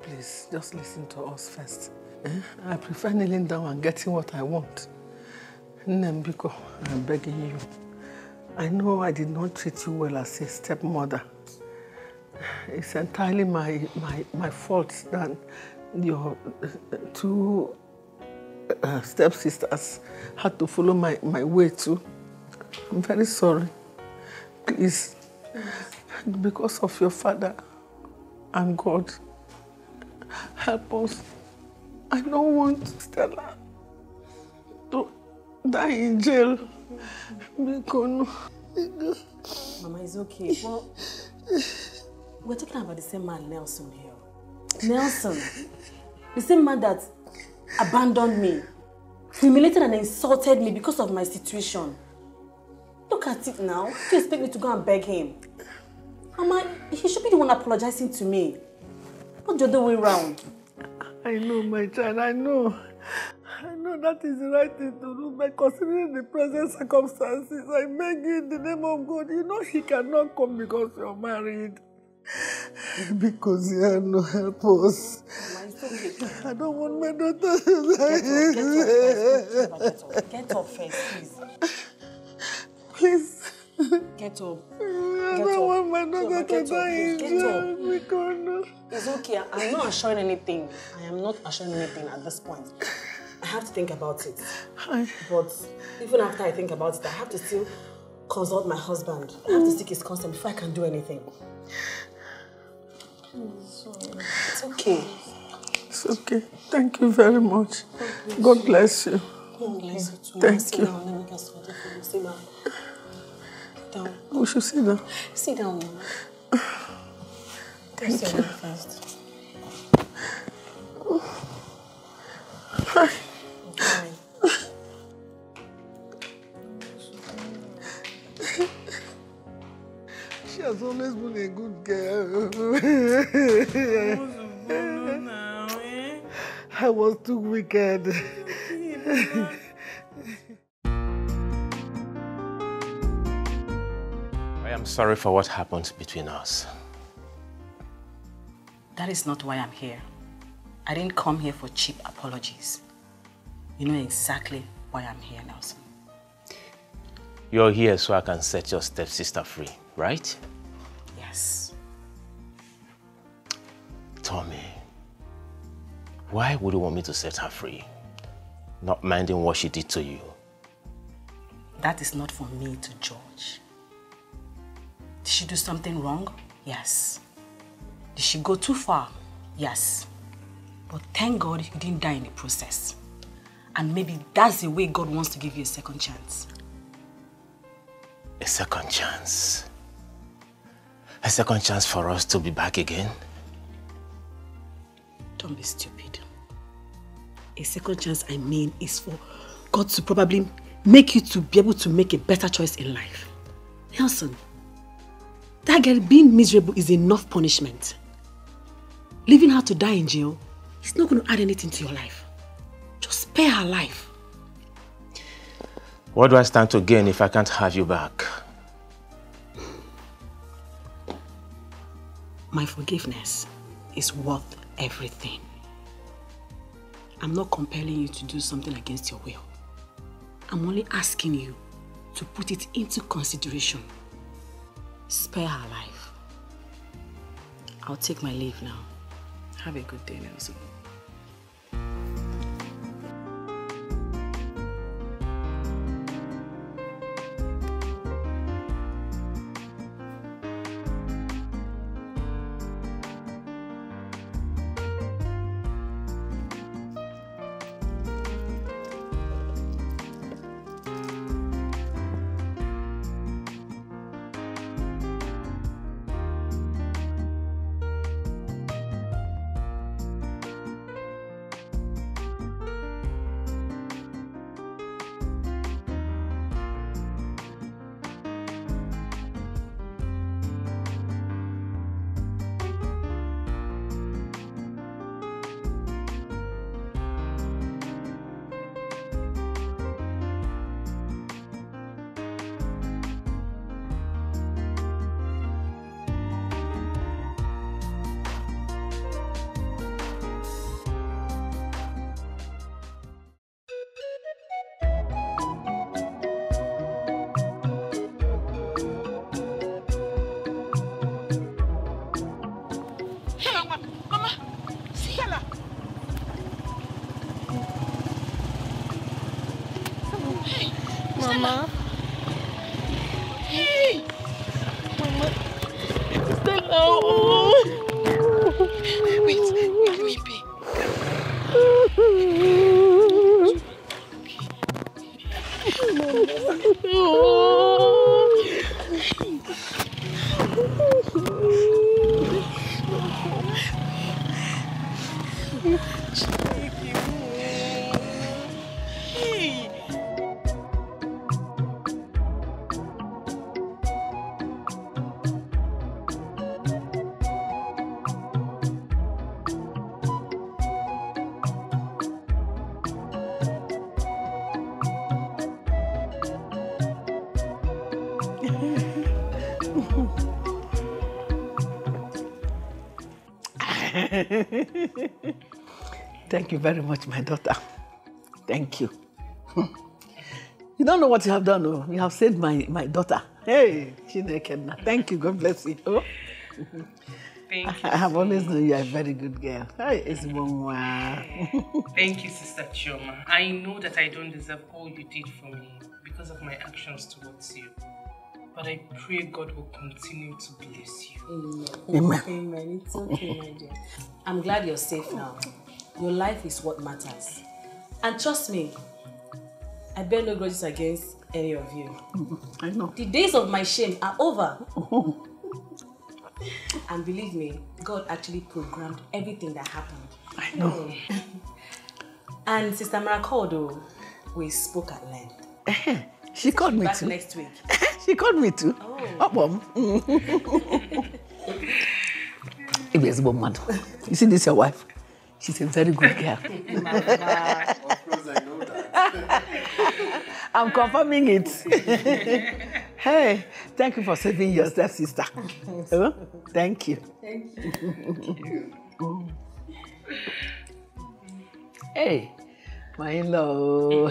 Please, just listen to us first. Eh? I prefer kneeling down and getting what I want. Nembiko, I'm begging you. I know I did not treat you well as a stepmother. It's entirely my, my, my fault that your uh, two uh, stepsisters had to follow my, my way too. I'm very sorry. Please, because of your father and God, help us. I don't want Stella to die in jail. Because Mama, it's okay. Well, we're talking about the same man, Nelson, here. Nelson. The same man that abandoned me, humiliated and insulted me because of my situation. Look at it now. Do you expect me to go and beg him? Mama, he should be the one apologizing to me. Not the other way around. I know, my child, I know. I know that is the right thing to do, but considering the present circumstances, I beg you in the name of God, you know he cannot come because you're married. Because you have no help us. I don't want my daughter to die. Get up, get up first, please. Please. Get up. Mm, I Get don't up. want my Get daughter up, get up, please. Get up. It's okay. I'm not assuring anything. I am not assuring anything at this point. I have to think about it. But even after I think about it, I have to still consult my husband. I have to mm. seek his consent before I can do anything. It's okay. It's okay. Thank you very much. God bless you. God bless you too. Thank you. Down. Let me get sorted for you. Sit down. Down. We should sit down. Sit down, Mama. Thank Sit you. first. Hi. She has always been a good girl. I was too wicked. I am sorry for what happened between us. That is not why I'm here. I didn't come here for cheap apologies. You know exactly why I'm here, Nelson. You're here so I can set your stepsister free, right? Yes. Tommy, why would you want me to set her free? Not minding what she did to you. That is not for me to judge. Did she do something wrong? Yes. Did she go too far? Yes. But thank God you didn't die in the process. And maybe that's the way God wants to give you a second chance. A second chance. A second chance for us to be back again. Don't be stupid. A second chance, I mean, is for God to probably make you to be able to make a better choice in life. Nelson, that girl being miserable is enough punishment. Leaving her to die in jail is not going to add anything to your life. Just spare her life. What do I stand to gain if I can't have you back? My forgiveness is worth everything. I'm not compelling you to do something against your will. I'm only asking you to put it into consideration. Spare her life. I'll take my leave now. Have a good day, Nelson. Mama. Mama. Stella. Thank you very much, my daughter. Thank you. You don't know what you have done, oh. You have saved my, my daughter. Hey, Chineke. Thank you. God bless you. Oh. Thank you. I have always known you are a very good girl. Hey, it's Mwa. Thank you, Sister Chioma. I know that I don't deserve all you did for me because of my actions towards you. But I pray God will continue to bless you. Amen. Amen. It's okay, my dear. I'm glad you're safe now. Your life is what matters. And trust me, I bear no grudges against any of you. I know. The days of my shame are over. and believe me, God actually programmed everything that happened. I know. And Sister Marakodo, we spoke at length. She called me Back too. next week. She called me too. Oh, mom. Ezigbo mmadụ. You see this your wife? She's a very good girl. Oh, of course, I know that. I'm confirming it. hey, thank you for saving your stepsister. Oh, thank you. Thank you. Hey, my in-law.